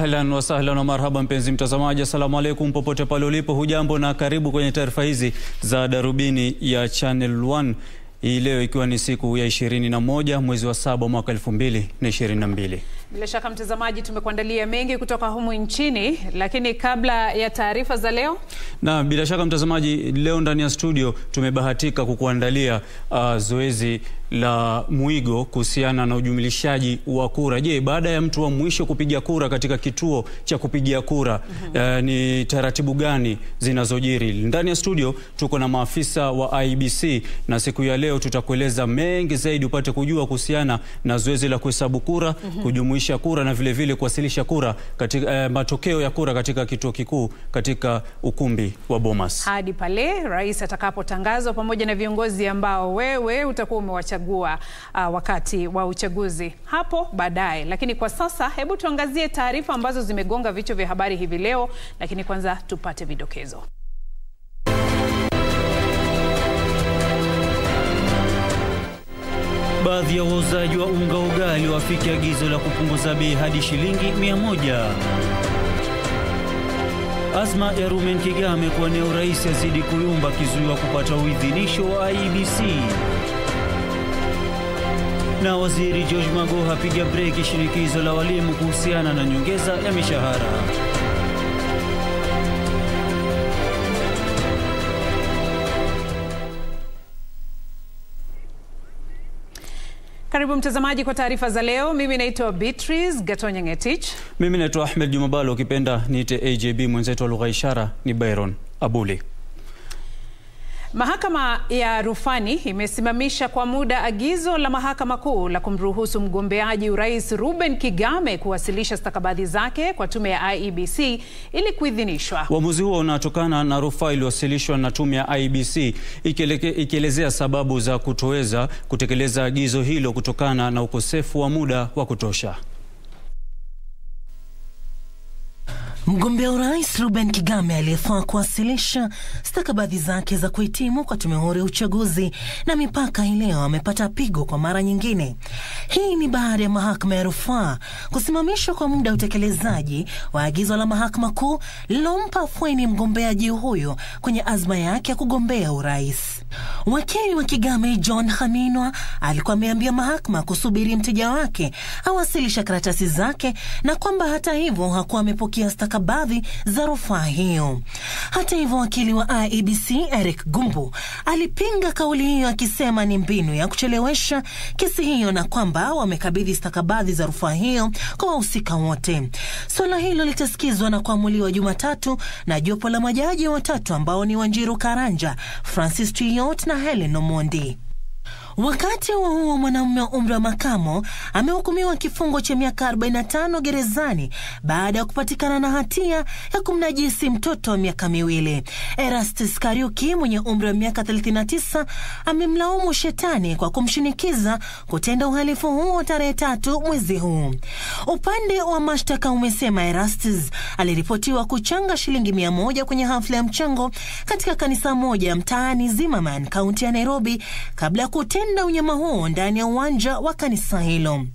Ahlan wa sahlan wa marhaba, mpenzi mtazamaji, asalamu alaikum popote pale ulipo, hujambo na karibu kwenye taarifa hizi za darubini ya Channel 1 hii leo ikiwa ni siku ya 21 mwezi wa saba mwaka 2022. Bila shaka mtazamaji, tumekuandalia mengi kutoka humu nchini, lakini kabla ya taarifa za leo? Na bila shaka mtazamaji, leo ndani ya studio tumebahatika kukuandalia uh, zoezi la mwigo kuhusiana na ujumlishaji wa kura. Je, baada ya mtu wa mwisho kupiga kura katika kituo cha kupigia kura mm -hmm. uh, ni taratibu gani zinazojiri? Ndani ya studio tuko na maafisa wa IBC na siku ya leo tutakueleza mengi zaidi upate kujua kuhusiana na zoezi la kuhesabu kura, mm -hmm. kujumuisha kura na vilevile vile kuwasilisha kura katika eh, matokeo ya kura katika kituo kikuu katika ukumbi wa Bomas. hadi pale rais atakapotangazwa pamoja na viongozi ambao wewe utakuwa umewachagua uh, wakati wa uchaguzi hapo baadaye. Lakini kwa sasa, hebu tuangazie taarifa ambazo zimegonga vichwa vya habari hivi leo, lakini kwanza tupate vidokezo. Baadhi ya wauzaji wa unga ugali wafiki agizo la kupunguza bei hadi shilingi mia moja. Azma ya Rumen Kigame kuwania urais yazidi kuyumba akizuiwa kupata uidhinisho wa IEBC. Na waziri George Mago hapiga breki shinikizo la walimu kuhusiana na nyongeza ya mishahara. Karibu mtazamaji kwa taarifa za leo. Mimi naitwa Beatrice Gatonya Ngetich. Mimi naitwa Ahmed Jumabalo, ukipenda niite AJB. Mwenzetu wa lugha ishara ni Byron Abuli. Mahakama ya rufani imesimamisha kwa muda agizo la mahakama kuu la kumruhusu mgombeaji urais Ruben Kigame kuwasilisha stakabadhi zake kwa tume ya IEBC ili kuidhinishwa. Uamuzi huo unatokana na rufaa iliyowasilishwa na tume ya IEBC ikielezea sababu za kutoweza kutekeleza agizo hilo kutokana na ukosefu wa muda wa kutosha. Mgombea urais Ruben Kigame aliyefaa kuwasilisha stakabadhi zake za kuhitimu kwa tume huru ya uchaguzi na mipaka hii leo amepata pigo kwa mara nyingine. Hii ni baada ya mahakama ya rufaa kusimamishwa kwa muda utekelezaji wa agizo la mahakama kuu lililompa afueni mgombeaji huyo kwenye azma yake ya kugombea urais. Wakili wa Kigame John Haminwa alikuwa ameambia mahakama kusubiri mteja wake awasilisha karatasi zake na kwamba hata hivyo hakuwa amepokea stakabadhi za rufaa hiyo. Hata hivyo, wakili wa IEBC Eric Gumbu alipinga kauli hiyo akisema ni mbinu ya kuchelewesha kesi hiyo na kwamba wamekabidhi stakabadhi za rufaa hiyo kwa wahusika wote. Suala hilo litasikizwa na kuamuliwa Jumatatu na jopo la majaji watatu ambao ni Wanjiru Karanja, Francis Tuyot na Helen Omondi. Wakati huo huo, mwanamume wa umri wa makamo amehukumiwa kifungo cha miaka 45 gerezani baada ya kupatikana na hatia ya kumnajisi mtoto wa miaka miwili. Erastus Kariuki mwenye umri wa miaka 39 amemlaumu shetani kwa kumshinikiza kutenda uhalifu huo tarehe tatu mwezi huu. Upande wa mashtaka umesema Erastus aliripotiwa kuchanga shilingi mia moja kwenye hafla ya mchango katika kanisa moja mtaani Zimmerman, kaunti ya Nairobi kabla ya unyama huo ndani ya uwanja wa kanisa hilo.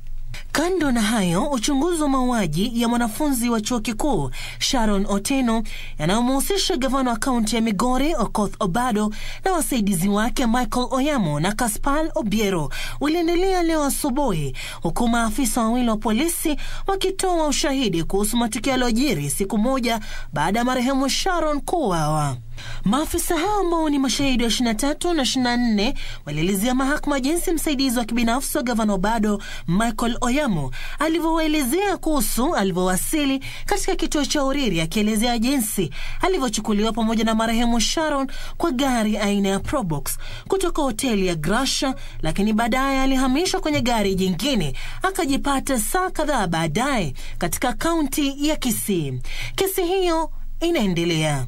Kando na hayo, uchunguzi wa mauaji ya mwanafunzi wa chuo kikuu Sharon Otieno yanayomhusisha gavana wa kaunti ya Migori Okoth Obado na wasaidizi wake Michael Oyamo na Kaspal Obiero uliendelea leo asubuhi, huku maafisa wawili wa polisi wakitoa ushahidi kuhusu matukio yaliyojiri siku moja baada ya marehemu Sharon kuuawa. Maafisa hao ambao ni mashahidi wa 23 na 24 walielezea mahakama jinsi msaidizi wa kibinafsi wa gavana Obado Michael Oyamo alivyowaelezea kuhusu alivyowasili katika kituo cha Uriri, akielezea jinsi alivyochukuliwa pamoja na marehemu Sharon kwa gari aina ya Probox kutoka hoteli ya Grasha, lakini baadaye alihamishwa kwenye gari jingine akajipata saa kadhaa baadaye katika kaunti ya Kisii. Kesi hiyo inaendelea.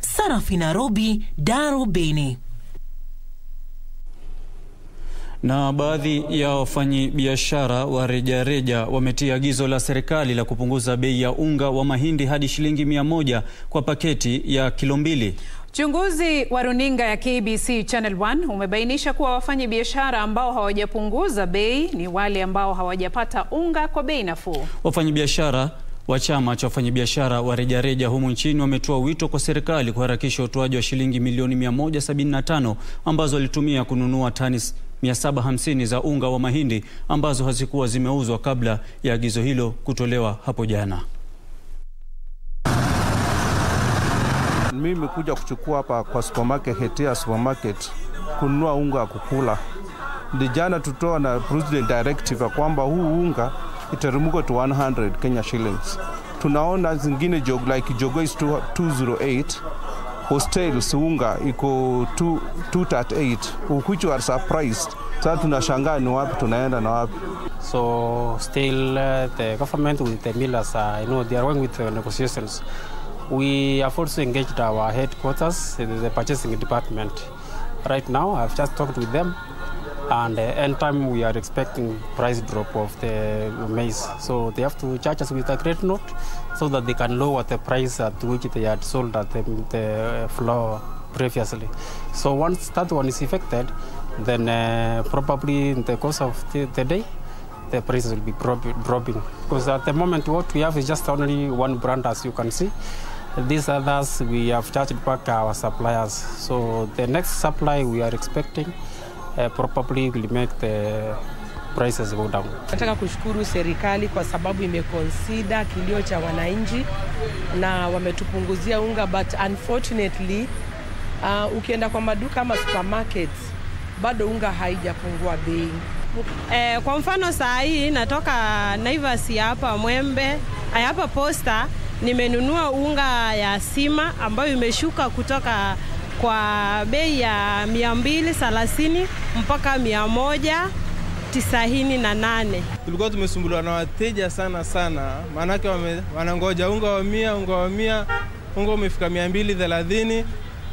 Sarafina Robi, Darubini. Na baadhi ya wafanyabiashara wa rejareja wametia agizo la serikali la kupunguza bei ya unga wa mahindi hadi shilingi mia moja kwa paketi ya kilo mbili. Uchunguzi wa runinga ya KBC Channel 1 umebainisha kuwa wafanyi biashara ambao hawajapunguza bei ni wale ambao hawajapata unga kwa bei nafuu. Wafanyabiashara wa chama cha wafanyabiashara wa rejareja humu nchini wametoa wito kwa serikali kuharakisha utoaji wa shilingi milioni 175 ambazo walitumia kununua tani 750 za unga wa mahindi ambazo hazikuwa zimeuzwa kabla ya agizo hilo kutolewa hapo jana. Mimi nimekuja kuchukua hapa kwa supermarket, Hetea supermarket kununua unga wa kukula. Ndi jana tutoa na president directive ya kwamba huu unga iteremka to 100 Kenya shillings. Tunaona zingine jog, like Jogo is 208 hostels unga iko 238 which are surprised. Sasa tunashangaa ni wapi tunaenda na wapi. So still uh, the government with the millers, uh, you know, they are going with the negotiations. We have also engaged our headquarters, the purchasing department. Right now, I've just talked with them, and uh, end time we are expecting price drop of the maize. So they have to charge us with a great note, so that they can lower the price at which they had sold at the, the floor previously. So once that one is effected, then uh, probably in the course of the, the day, the prices will be dropping. Because at the moment, what we have is just only one brand, as you can see. These others, we have charged back our suppliers. So the next supply we are expecting uh, probably will make the prices go down. Nataka kushukuru serikali kwa sababu imeconsider kilio cha wananchi na wametupunguzia unga, but unfortunately uh, ukienda kwa maduka ama supermarkets bado unga haijapungua bei. Eh, kwa mfano saa hii natoka Naivas hapa Mwembe, hapa Posta, nimenunua unga ya sima ambayo imeshuka kutoka kwa bei ya 230 mpaka 198. Tulikuwa tumesumbuliwa na wateja sana sana, maanake wanangoja unga wa mia, unga wa mia, unga umefika 230,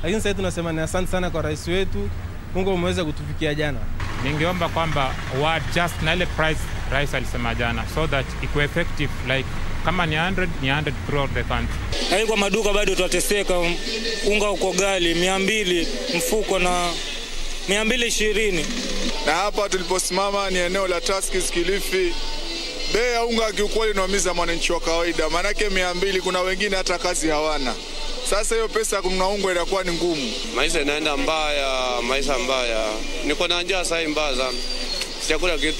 lakini sasa tunasema ni asante sana kwa rais wetu, unga umeweza kutufikia jana. Ningeomba kwamba wa adjust na ile price rais alisema jana, so that iko effective like kama ni 100 ni 100 throughout the country. Lakini kwa maduka bado tutateseka, unga uko gali mia mbili mfuko na mia mbili ishirini. Na hapa tuliposimama ni eneo la Tuskys Kilifi. Bei ya unga kiukweli inaumiza mwananchi wa kawaida, maanake mia mbili, kuna wengine hata kazi hawana. Sasa hiyo pesa ya kununua unga inakuwa ni ngumu. Maisha inaenda mbaya, maisha mbaya. Niko na njaa sasa mbaya sana, sijakula kitu.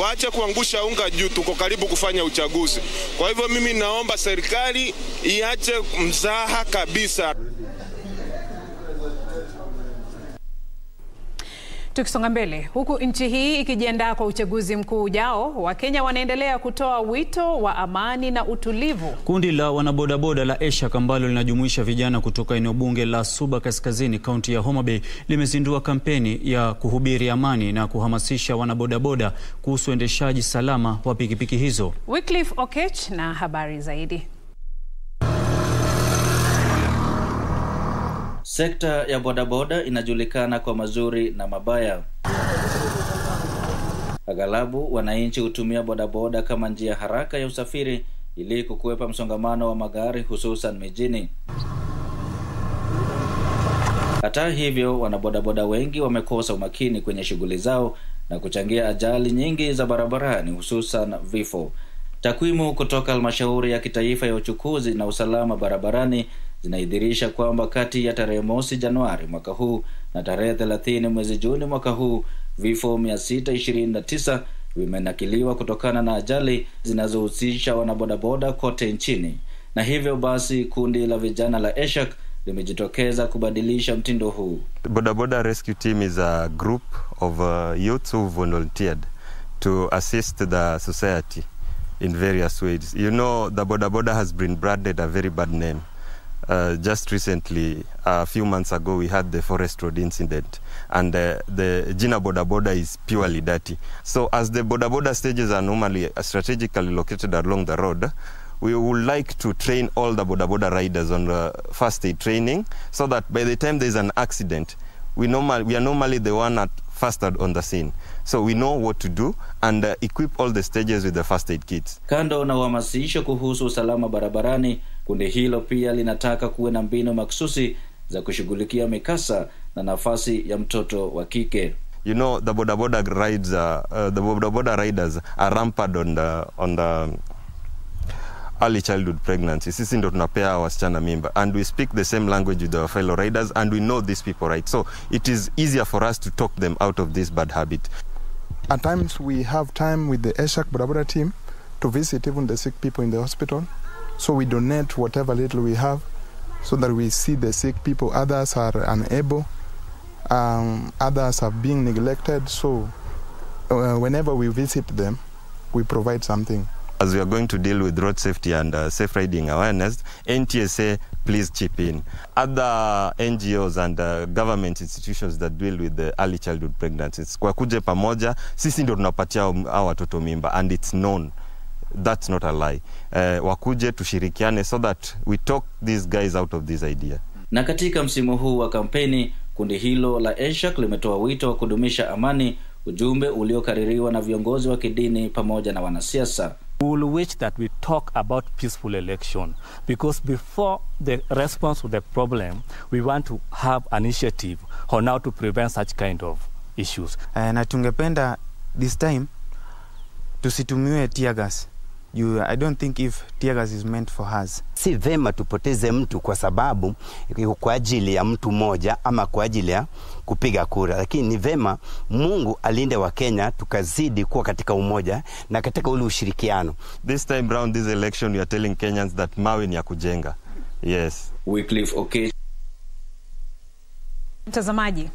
Waache kuangusha unga juu, tuko karibu kufanya uchaguzi. Kwa hivyo mimi naomba serikali iache mzaha kabisa. Tukisonga mbele, huku nchi hii ikijiandaa kwa uchaguzi mkuu ujao, Wakenya wanaendelea kutoa wito wa amani na utulivu. Kundi la wanabodaboda la ESHAK ambalo linajumuisha vijana kutoka eneo bunge la Suba Kaskazini, kaunti ya Homa Bay, limezindua kampeni ya kuhubiri amani na kuhamasisha wanabodaboda kuhusu uendeshaji salama wa pikipiki hizo. Wycliffe Okech na habari zaidi. Sekta ya bodaboda inajulikana kwa mazuri na mabaya. Aghalabu wananchi hutumia bodaboda kama njia haraka ya usafiri ili kukwepa msongamano wa magari hususan mijini. Hata hivyo, wanabodaboda wengi wamekosa umakini kwenye shughuli zao na kuchangia ajali nyingi za barabarani hususan vifo. Takwimu kutoka halmashauri ya kitaifa ya uchukuzi na usalama barabarani zinaidhirisha kwamba kati ya tarehe mosi Januari mwaka huu na tarehe 30 mwezi Juni mwaka huu vifo 629 vimenakiliwa kutokana na ajali zinazohusisha wanabodaboda kote nchini, na hivyo basi kundi la vijana la ESHAK limejitokeza kubadilisha mtindo huu. Bodaboda Rescue Team is a group of uh, youths who volunteered to assist the society in various ways. You know, the bodaboda has been branded a very bad name. Uh, just recently, a few months ago, we had the Forest Road incident, and uh, the Jina Boda Boda is purely dirty. So, as the Boda Boda stages are normally strategically located along the road, we would like to train all the Boda Boda riders on uh, first aid training so that by the time there's an accident, we, normal, we are normally the one at aid on the scene. So we know what to do and uh, equip all the stages with the first aid kits. Kando na uhamasisho kuhusu usalama barabarani, kundi hilo pia linataka kuwe na mbinu maksusi za kushughulikia mikasa na nafasi ya mtoto wa kike. You know, the boda boda rides, uh, uh, the boda boda riders are rampant on the on the early childhood pregnancy sisi ndo tunapea wasichana mimba and we speak the same language with our fellow riders and we know these people right so it is easier for us to talk them out of this bad habit At times, we have time with the ESHAK Bodaboda team to visit even the sick people in the hospital. So we donate whatever little we have so that we see the sick people. Others are unable, um, others are being neglected. So uh, whenever we visit them, we provide something. as we are going to deal with road safety and uh, safe riding awareness, NTSA, please chip in. Other NGOs and uh, government institutions that deal with the early childhood pregnancies, kwa kuje pamoja, sisi ndo tunapatia hao watoto mimba and it's known. That's not a lie. Uh, wakuje tushirikiane so that we talk these guys out of this idea. Na katika msimu huu wa kampeni, kundi hilo la ESHAK limetoa wito wa kudumisha amani, ujumbe uliokaririwa na viongozi wa kidini pamoja na wanasiasa. We will wish that we talk about peaceful election because before the response to the problem, we want to have an initiative on how to prevent such kind of issues. Eh, na tungependa this time tusitumiwe tear gas. You, I don't think if tear gas is meant for us. Si vema tupoteze mtu kwa sababu kwa ajili ya mtu mmoja ama kwa ajili ya kupiga kura, lakini ni vema Mungu alinde wa Kenya tukazidi kuwa katika umoja na katika ule ushirikiano. This time round this election we are telling Kenyans that mawe ni ya kujenga. Yes. Wycliffe okay. Mtazamaji,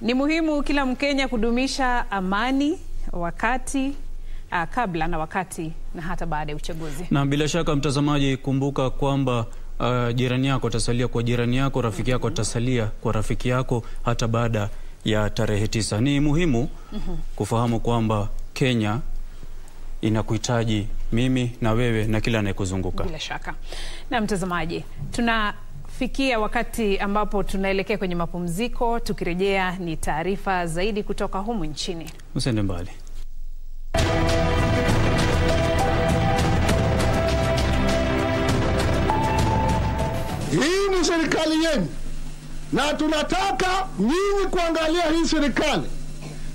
ni muhimu kila Mkenya kudumisha amani wakati uh, kabla na wakati na hata baada ya uchaguzi. Na bila shaka mtazamaji, kumbuka kwamba uh, jirani yako atasalia kwa jirani yako, rafiki yako atasalia kwa rafiki yako hata baada ya tarehe tisa. Ni muhimu kufahamu kwamba Kenya inakuhitaji mimi na wewe na kila anayekuzunguka. Bila shaka. Na mtazamaji, tunafikia wakati ambapo tunaelekea kwenye mapumziko. Tukirejea ni taarifa zaidi kutoka humu nchini. Usende mbali. Hii ni serikali yenu, na tunataka nyinyi kuangalia hii serikali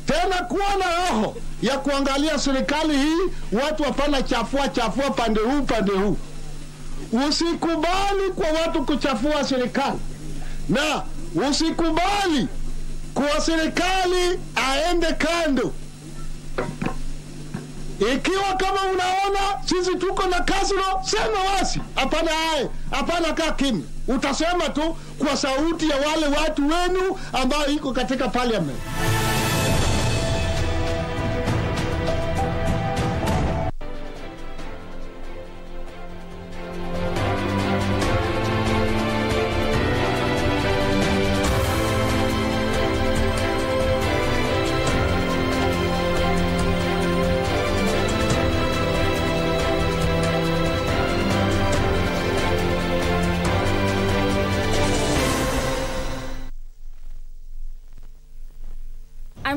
tena, kuwa na roho ya kuangalia serikali hii, watu wapana chafua chafua pande huu pande huu. Usikubali kwa watu kuchafua serikali, na usikubali kwa serikali aende kando. Ikiwa kama unaona sisi tuko na kasro, sema wasi. Hapana haye, hapana kaa kimya. Utasema tu kwa sauti ya wale watu wenu ambao iko katika parliament.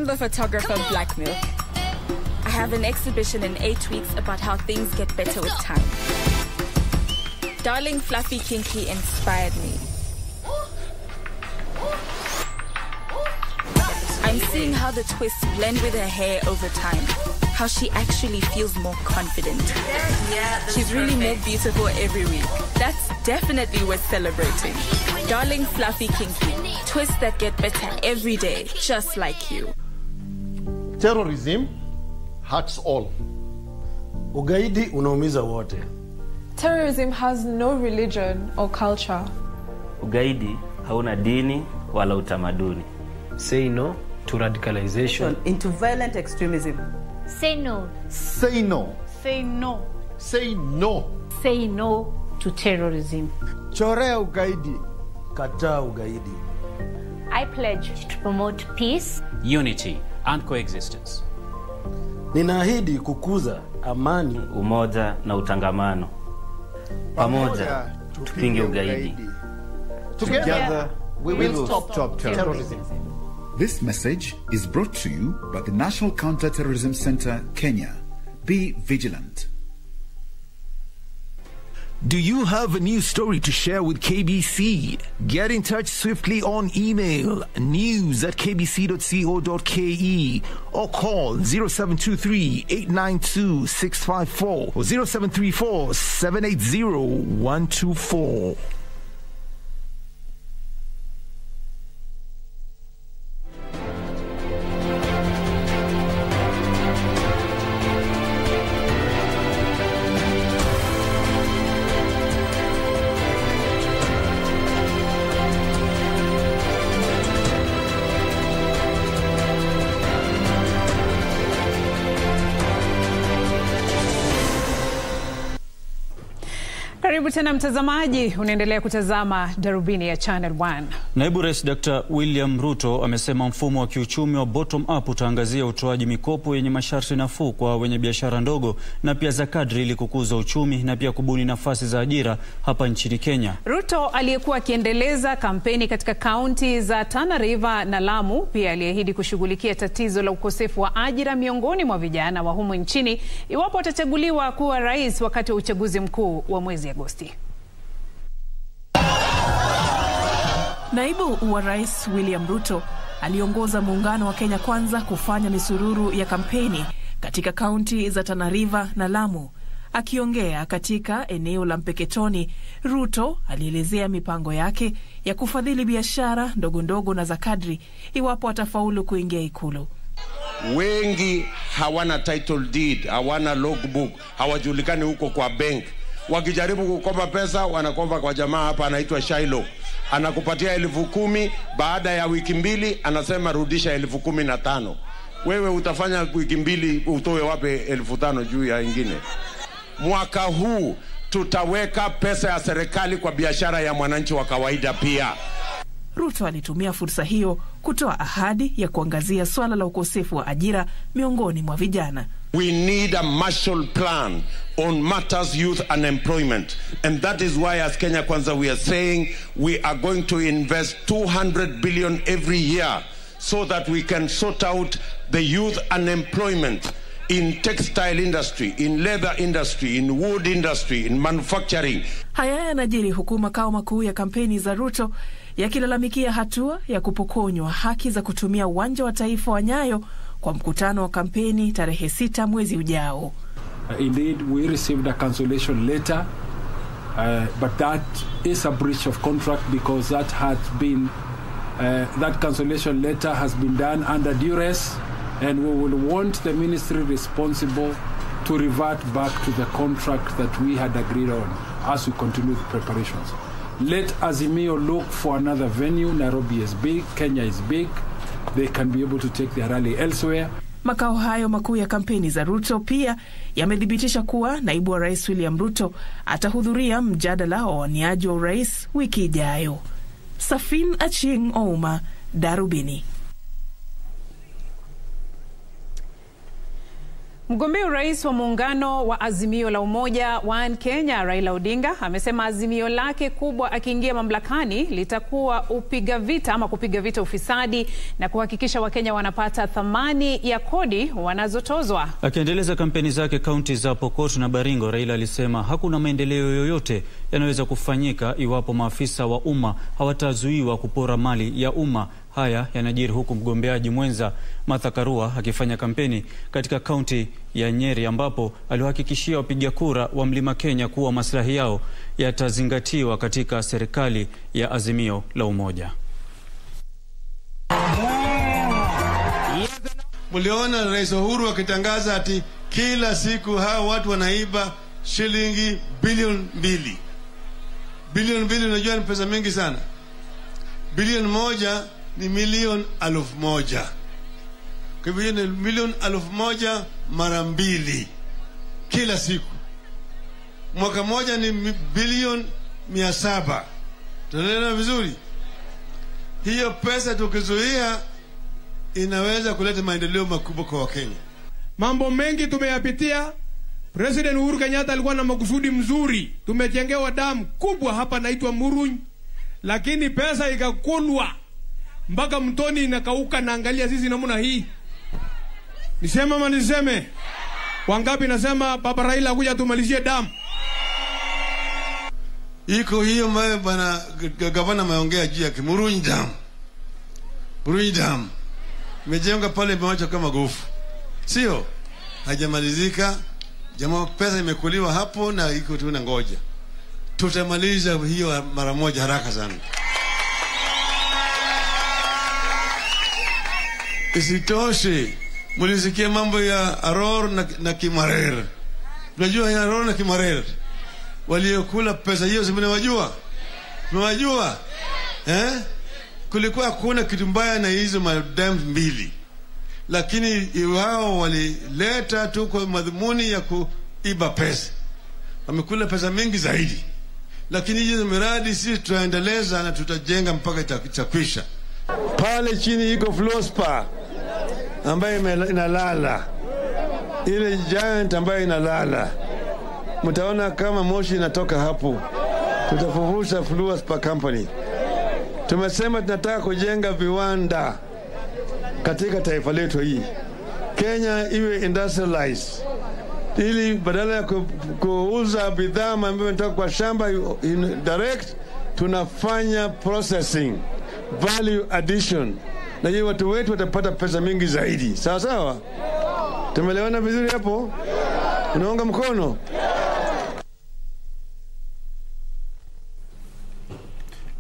I'm the photographer Black Milk. I have an exhibition in eight weeks about how things get better with time. Darling Fluffy Kinky inspired me. I'm seeing how the twists blend with her hair over time. How she actually feels more confident. She's really more beautiful every week. That's definitely worth celebrating. Darling Fluffy Kinky. Twists that get better every day, just like you. Terrorism hurts all. Ugaidi unaumiza wote. Terrorism has no religion or culture. Ugaidi hauna dini wala utamaduni. Say no to radicalization. into violent extremism. Say no. Say no. Say no. Say no. Say no to terrorism. Chorea ugaidi. Kataa ugaidi. I pledge to promote peace, unity and coexistence. Ninaahidi kukuza amani, umoja na utangamano. Pamoja tupinge ugaidi. Together we will stop terrorism. This message is brought to you by the National Counter-Terrorism Center, Kenya. Be vigilant. Do you have a news story to share with KBC? Get in touch swiftly on email news at kbc.co.ke or call 0723 892 654 or 0734 780 124. Tena mtazamaji, unaendelea kutazama darubini ya Channel 1. Naibu Rais Dr. William Ruto amesema mfumo wa kiuchumi wa bottom up utaangazia utoaji mikopo yenye masharti nafuu kwa wenye biashara ndogo na pia za kadri ili kukuza uchumi na pia kubuni nafasi za ajira hapa nchini Kenya. Ruto aliyekuwa akiendeleza kampeni katika kaunti za Tana River na Lamu pia aliahidi kushughulikia tatizo la ukosefu wa ajira miongoni mwa vijana wa humu nchini iwapo atachaguliwa kuwa rais wakati wa uchaguzi mkuu wa mwezi Agosti. Naibu wa Rais William Ruto aliongoza muungano wa Kenya Kwanza kufanya misururu ya kampeni katika kaunti za tanariva na Lamu. Akiongea katika eneo la Mpeketoni, Ruto alielezea mipango yake ya kufadhili biashara ndogo ndogo na za kadri iwapo atafaulu kuingia Ikulu. Wengi hawana title deed, hawana logbook, hawajulikani huko kwa bank. Wakijaribu kukomba pesa, wanakomba kwa jamaa hapa anaitwa Shailo, anakupatia elfu kumi baada ya wiki mbili anasema rudisha elfu kumi na tano. Wewe utafanya wiki mbili utoe wape elfu tano juu ya ingine? Mwaka huu tutaweka pesa ya serikali kwa biashara ya mwananchi wa kawaida pia. Ruto alitumia fursa hiyo kutoa ahadi ya kuangazia swala la ukosefu wa ajira miongoni mwa vijana. We need a Marshall Plan on matters youth unemployment. And that is why as Kenya Kwanza we are saying we are going to invest 200 billion every year so that we can sort out the youth unemployment in textile industry, in leather industry, in wood industry, in manufacturing. Haya yanajiri huku makao makuu ya kampeni za Ruto yakilalamikia hatua ya kupokonywa haki za kutumia uwanja wa taifa wa Nyayo kwa mkutano wa kampeni tarehe sita mwezi ujao. Uh, indeed, we received a cancellation letter, uh, but that is a breach of contract because that had been uh, that cancellation letter has been done under duress, and we will want the ministry responsible to revert back to the contract that we had agreed on as we continue the preparations. Let Azimio look for another venue. Nairobi is big, Kenya is big. They can be able to take their rally elsewhere. Makao hayo makuu ya kampeni za Ruto pia yamethibitisha kuwa naibu wa rais William Ruto atahudhuria mjadala wa waniaji wa urais wiki ijayo. Safin Aching Ouma, Darubini. Mgombea urais wa muungano wa Azimio la Umoja One Kenya Raila Odinga amesema azimio lake kubwa akiingia mamlakani litakuwa upiga vita ama kupiga vita ufisadi na kuhakikisha Wakenya wanapata thamani ya kodi wanazotozwa. Akiendeleza kampeni zake kaunti za Pokot na Baringo, Raila alisema hakuna maendeleo yoyote yanaweza kufanyika iwapo maafisa wa umma hawatazuiwa kupora mali ya umma. Haya yanajiri huku mgombeaji mwenza Martha Karua akifanya kampeni katika kaunti ya Nyeri ambapo aliwahakikishia wapiga kura wa Mlima Kenya kuwa maslahi yao yatazingatiwa katika serikali ya Azimio la Umoja. Mliona Rais Uhuru akitangaza ati kila siku hawa watu wanaiba shilingi bilioni mbili. Bilioni mbili unajua ni pesa mingi sana. Bilioni moja ni milioni alfu moja. Kwa hivyo ni milioni alfu moja mara mbili kila siku. Mwaka moja ni bilioni mia saba. Tunaelewana vizuri? Hiyo pesa tukizuia inaweza kuleta maendeleo makubwa kwa Wakenya. Mambo mengi tumeyapitia. President Uhuru Kenyatta alikuwa na makusudi mzuri, tumejengewa damu kubwa hapa naitwa Murunyi, lakini pesa ikakulwa mpaka mtoni inakauka. Naangalia sisi namna hii, niseme ama niseme? Wangapi nasema Baba Raila kuja tumalizie damu? iko hiyo ambayo bwana gavana ameongea juu yake Murunyi Dam. Murunyi Dam Imejenga pale, imewacha kama gofu, sio hajamalizika. Jamaa, pesa imekuliwa hapo na iko tu na ngoja. Tutamaliza hiyo mara moja haraka sana. Isitoshe, mulisikia mambo ya Aror na, na Kimarer. Unajua ya Aror na Kimarer waliokula pesa hiyo, si mnawajua? Eh? Kulikuwa hakuna kitu mbaya na hizo madam mbili, lakini wao walileta tu kwa madhumuni ya kuiba pesa. Wamekula pesa mingi zaidi, lakini hizo miradi sisi tutaendeleza na tutajenga mpaka ita- itakwisha. Pale chini iko Flospa ambayo inalala, ile giant ambayo inalala, mtaona kama moshi inatoka hapo. Tutafufusha Fluospa Company. Tumesema tunataka kujenga viwanda katika taifa letu hii, Kenya iwe industrialized, ili badala ya ku, kuuza bidhaa ambayo inatoka kwa shamba in direct, tunafanya processing. Value addition, na je, watu wetu watapata pesa mingi zaidi. Sawa sawa, tumeelewana vizuri hapo? Unaunga mkono?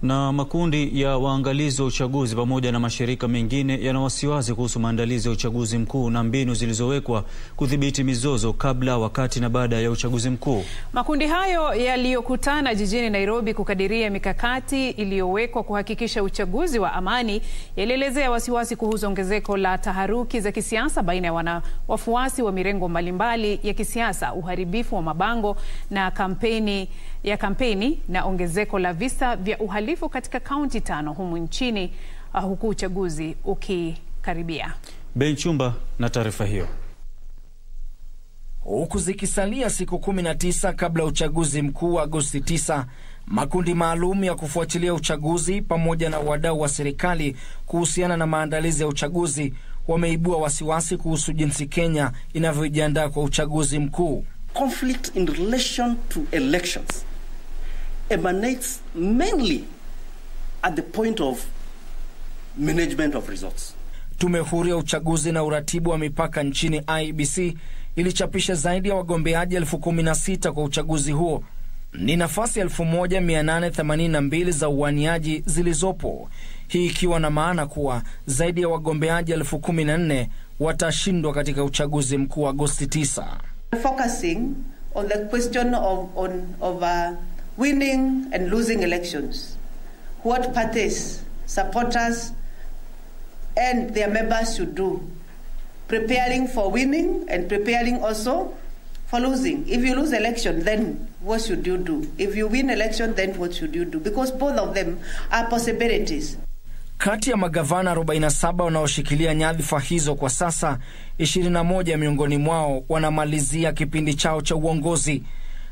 Na makundi ya waangalizi wa uchaguzi pamoja na mashirika mengine yana wasiwasi kuhusu maandalizi ya uchaguzi mkuu na mbinu zilizowekwa kudhibiti mizozo kabla, wakati na baada ya uchaguzi mkuu. Makundi hayo yaliyokutana jijini Nairobi kukadiria mikakati iliyowekwa kuhakikisha uchaguzi wa amani yalielezea wasiwasi kuhusu ongezeko la taharuki za kisiasa baina ya wana wafuasi wa mirengo mbalimbali ya kisiasa, uharibifu wa mabango na kampeni ya kampeni na ongezeko la visa vya uhalifu katika kaunti tano humu nchini uh, huku uchaguzi ukikaribia. Ben Chumba na taarifa hiyo. Huku zikisalia siku 19 kabla ya uchaguzi mkuu wa Agosti 9, makundi maalum ya kufuatilia uchaguzi pamoja na wadau wa serikali kuhusiana na maandalizi ya uchaguzi wameibua wasiwasi kuhusu jinsi Kenya inavyojiandaa kwa uchaguzi mkuu. conflict in relation to elections emanates mainly at the point of management of results. Tume huru ya uchaguzi na uratibu wa mipaka nchini IBC ilichapisha zaidi ya wagombeaji elfu kumi na sita kwa uchaguzi huo. Ni nafasi 1882 za uwaniaji zilizopo, hii ikiwa na maana kuwa zaidi ya wagombeaji elfu kumi na nne watashindwa katika uchaguzi mkuu wa Agosti 9. focusing on the question of, on, of uh, winning and losing elections. What parties, supporters, and their members should do. Preparing for winning and preparing also for losing. If you lose election, then what should you do? If you win election, then what should you do? Because both of them are possibilities. Kati ya magavana 47 wanaoshikilia nyadhifa hizo kwa sasa, 21 miongoni mwao wanamalizia kipindi chao cha uongozi.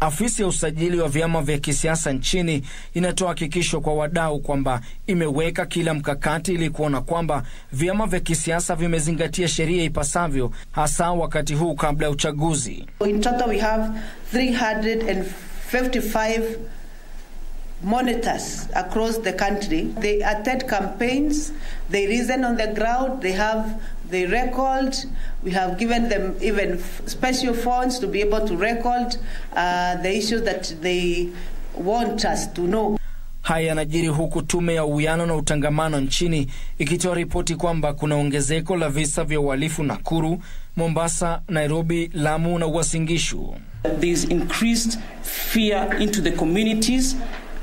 Afisi ya usajili wa vyama vya kisiasa nchini inatoa hakikisho kwa wadau kwamba imeweka kila mkakati ili kuona kwamba vyama vya kisiasa vimezingatia sheria ipasavyo, hasa wakati huu kabla ya uchaguzi. In total, we have 355 monitors across the. They record. We have given them even f- special phones to be able to record uh, the issues that they want us to know. Haya yanajiri huku tume ya uwiano na utangamano nchini ikitoa ripoti kwamba kuna ongezeko la visa vya uhalifu Nakuru, Mombasa, Nairobi, Lamu na Uasin Gishu. is increased fear into the communities,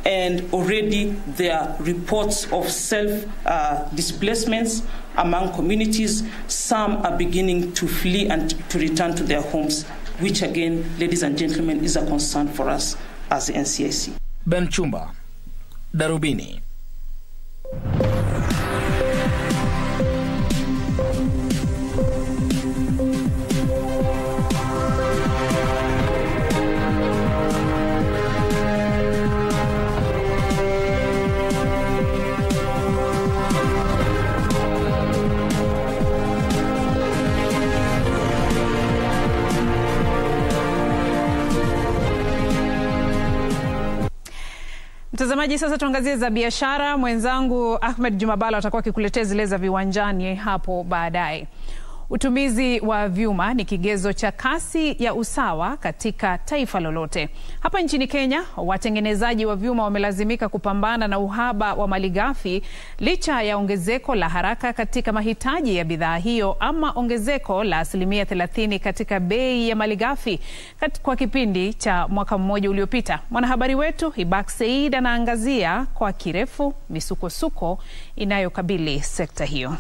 and already there are reports of self uh, displacements among communities. Some are beginning to flee and to return to their homes, which, again, ladies and gentlemen, is a concern for us as the NCIC. Ben Chumba, Darubini. Mtazamaji, sasa tuangazie za biashara. Mwenzangu Ahmed Jumabala atakuwa akikuletea zile za viwanjani hapo baadaye. Utumizi wa vyuma ni kigezo cha kasi ya usawa katika taifa lolote. Hapa nchini Kenya, watengenezaji wa vyuma wamelazimika kupambana na uhaba wa malighafi licha ya ongezeko la haraka katika mahitaji ya bidhaa hiyo ama ongezeko la asilimia 30 katika bei ya malighafi kwa kipindi cha mwaka mmoja uliopita. Mwanahabari wetu ibak seid anaangazia kwa kirefu misukosuko inayokabili sekta hiyo.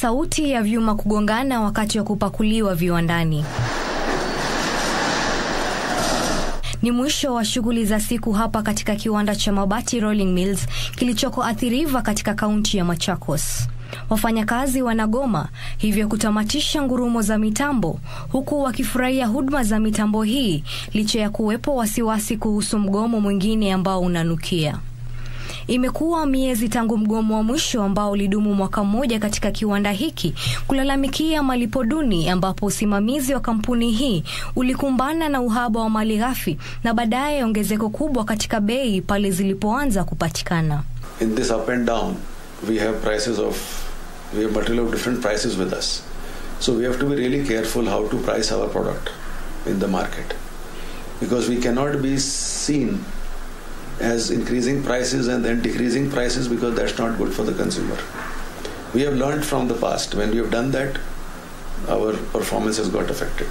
Sauti ya vyuma kugongana wakati wa kupakuliwa viwandani. Ni mwisho wa shughuli za siku hapa katika kiwanda cha Mabati Rolling Mills kilichoko Athi River katika kaunti ya Machakos. Wafanyakazi wanagoma hivyo kutamatisha ngurumo za mitambo huku wakifurahia huduma za mitambo hii licha ya kuwepo wasiwasi kuhusu mgomo mwingine ambao unanukia. Imekuwa miezi tangu mgomo wa mwisho ambao ulidumu mwaka mmoja katika kiwanda hiki kulalamikia malipo duni, ambapo usimamizi wa kampuni hii ulikumbana na uhaba wa mali ghafi na baadaye ongezeko kubwa katika bei pale zilipoanza kupatikana. In the market because we cannot be seen as increasing prices and then decreasing prices because that's not good for the consumer. We have learned from the past. When we have done that, our performance has got affected.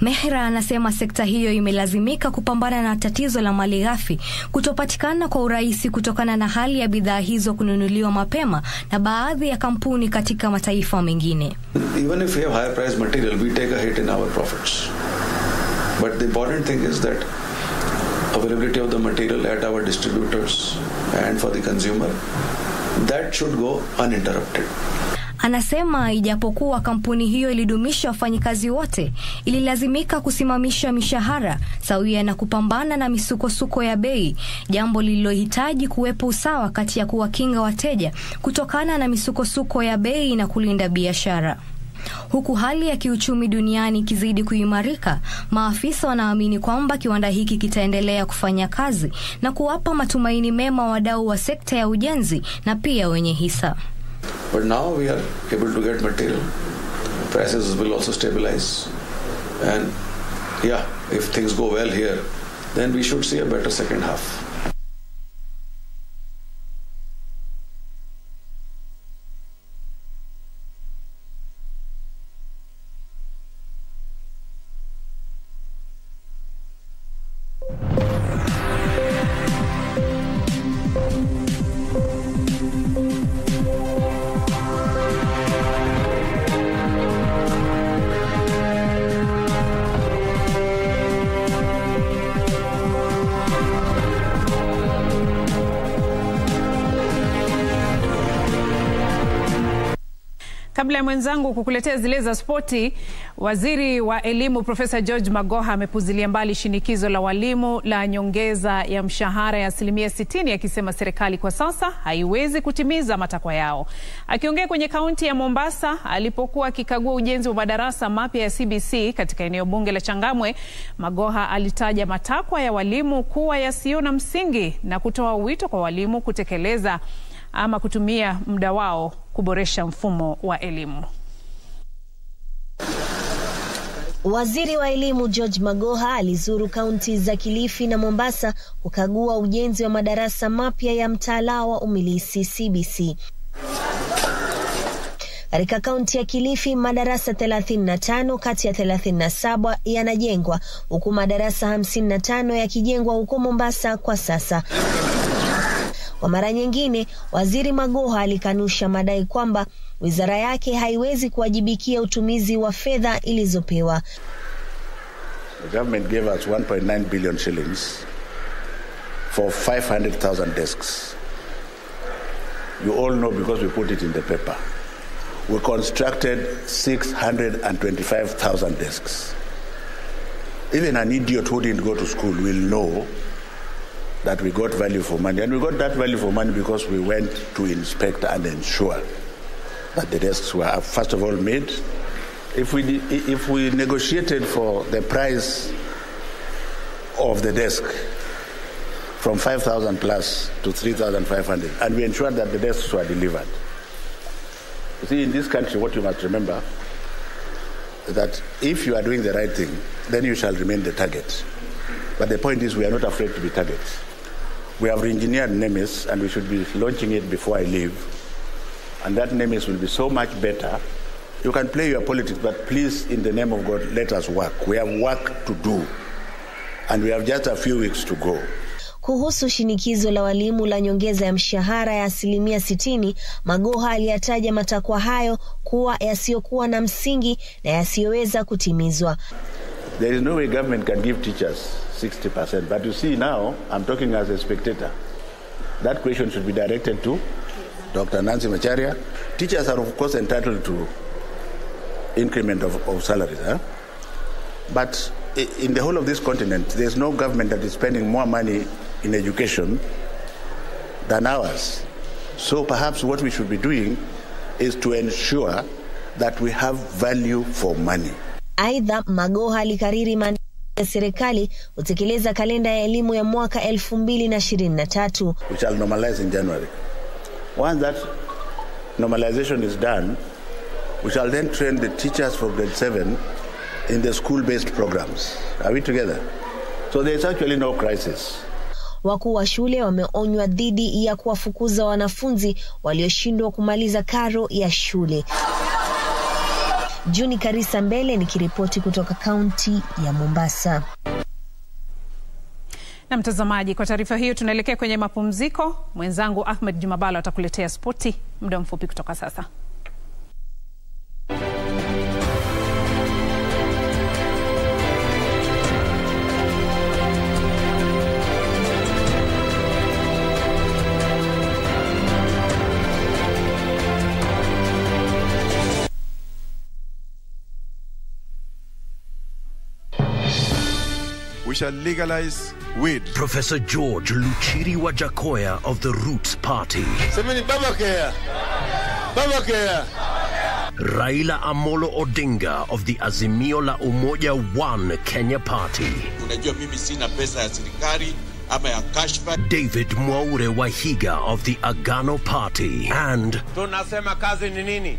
Mehra anasema sekta hiyo imelazimika kupambana na tatizo la mali ghafi kutopatikana kwa urahisi kutokana na hali ya bidhaa hizo kununuliwa mapema na baadhi ya kampuni katika mataifa mengine. Even if we have higher price material, we take a hit in our profits. But the important thing is that availability of the material at our distributors and for the consumer that should go uninterrupted. Anasema ijapokuwa kampuni hiyo ilidumisha wafanyikazi wote, ililazimika kusimamisha mishahara sawia na kupambana na misukosuko ya bei, jambo lililohitaji kuwepo usawa kati ya kuwakinga wateja kutokana na misukosuko ya bei na kulinda biashara. Huku hali ya kiuchumi duniani ikizidi kuimarika, maafisa wanaamini kwamba kiwanda hiki kitaendelea kufanya kazi na kuwapa matumaini mema wadau wa sekta ya ujenzi na pia wenye hisa. But now we are able to get material. Prices will also stabilize. And yeah, if things go well here, then we should see a better second half. Mwenzangu kukuletea zile za spoti, waziri wa elimu Profesa George Magoha amepuzilia mbali shinikizo la walimu la nyongeza ya mshahara ya asilimia 60 akisema serikali kwa sasa haiwezi kutimiza matakwa yao. Akiongea kwenye kaunti ya Mombasa alipokuwa akikagua ujenzi wa madarasa mapya ya CBC katika eneo bunge la Changamwe, Magoha alitaja matakwa ya walimu kuwa yasiyo na msingi na kutoa wito kwa walimu kutekeleza ama kutumia muda wao kuboresha mfumo wa elimu. Waziri wa elimu George Magoha alizuru kaunti za Kilifi na Mombasa kukagua ujenzi wa madarasa mapya ya mtaala wa umilisi CBC. Katika kaunti ya Kilifi madarasa 35 kati ya 37 yanajengwa huku madarasa 55 yakijengwa huko Mombasa kwa sasa. Kwa mara nyingine, waziri Magoha alikanusha madai kwamba wizara yake haiwezi kuwajibikia utumizi wa fedha ilizopewa. The government gave us 1.9 billion shillings for 500,000 desks. You all know because we put it in the paper. We constructed 625,000 desks. Even an idiot who didn't go to school will know that we got value for money. And we got that value for money because we went to inspect and ensure that the desks were, first of all, made. If we, if we negotiated for the price of the desk from 5,000 plus to 3,500, and we ensured that the desks were delivered. You see, in this country, what you must remember is that if you are doing the right thing, then you shall remain the target. But the point is, we are not afraid to be targets. We have re-engineered NEMIS and we should be launching it before I leave. And that NEMIS will be so much better. You can play your politics, but please, in the name of God, let us work. We have work to do, and we have just a few weeks to go. Kuhusu shinikizo la walimu la nyongeza ya mshahara ya asilimia sitini, Magoha aliyataja matakwa hayo kuwa yasiyokuwa na msingi na yasiyoweza kutimizwa. There is no way government can give teachers 60%. But you see now, I'm talking as a spectator. That question should be directed to Dr. Nancy Macharia. Teachers are, of course, entitled to increment of, of salaries. Huh? But in the whole of this continent, there's no government that is spending more money in education than ours. So perhaps what we should be doing is to ensure that we have value for money. Aidha, Magoha alikariri ya serikali kutekeleza kalenda ya elimu ya mwaka elfu mbili na ishirini na tatu. We shall normalize in January. Once that normalization is done, we shall then train the teachers for grade 7 in the school based programs. Are we together? So there is actually no crisis. Wakuu wa shule wameonywa dhidi ya kuwafukuza wanafunzi walioshindwa kumaliza karo ya shule. Juni Karisa Mbele ni kiripoti kutoka kaunti ya Mombasa. Na mtazamaji, kwa taarifa hiyo tunaelekea kwenye mapumziko. Mwenzangu Ahmed Jumabalo atakuletea spoti muda mfupi kutoka sasa. We shall legalize weed. Professor George Luchiri Wajakoya of the Roots Party. Semeni baba kea. Baba kea. Raila Amolo Odinga of the Azimio la Umoja One Kenya Party. Unajua mimi sina pesa ya serikali ama ya kashfa. David Mwaure Wahiga of the Agano Party. And tunasema kazi ni nini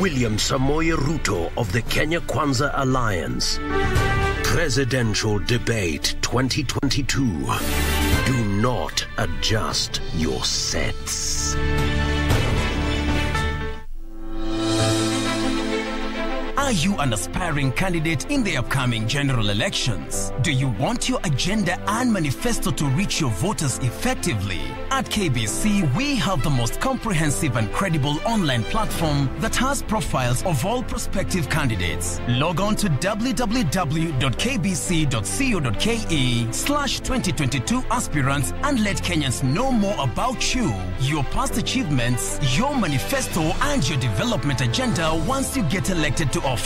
William Samoei Ruto of the Kenya Kwanza Alliance. Presidential Debate 2022. Do not adjust your sets. Are you an aspiring candidate in the upcoming general elections? Do you want your agenda and manifesto to reach your voters effectively? At KBC, we have the most comprehensive and credible online platform that has profiles of all prospective candidates. Log on to www.kbc.co.ke slash 2022 aspirants and let Kenyans know more about you, your past achievements, your manifesto, and your development agenda once you get elected to office.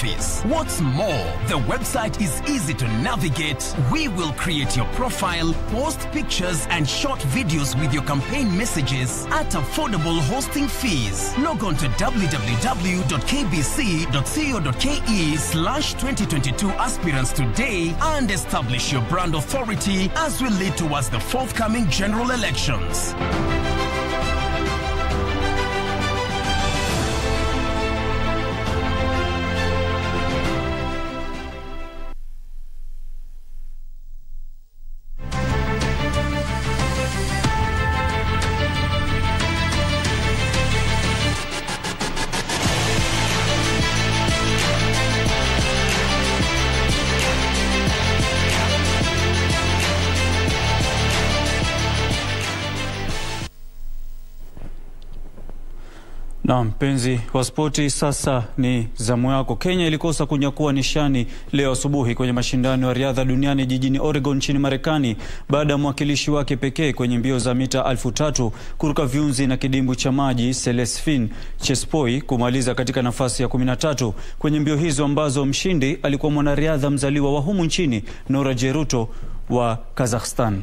What's more, the website is easy to navigate. We will create your profile, post pictures, and short videos with your campaign messages at affordable hosting fees. Log on to www.kbc.co.ke slash 2022 aspirants today and establish your brand authority as we lead towards the forthcoming general elections. Na mpenzi wa spoti, sasa ni zamu yako. Kenya ilikosa kunyakua nishani leo asubuhi kwenye mashindano ya riadha duniani jijini Oregon nchini Marekani baada ya mwakilishi wake pekee kwenye mbio za mita elfu tatu kuruka viunzi na kidimbu cha maji Celestine Chespoi kumaliza katika nafasi ya 13 kwenye mbio hizo ambazo mshindi alikuwa mwanariadha mzaliwa wa humu nchini Nora Jeruto wa Kazakhstan.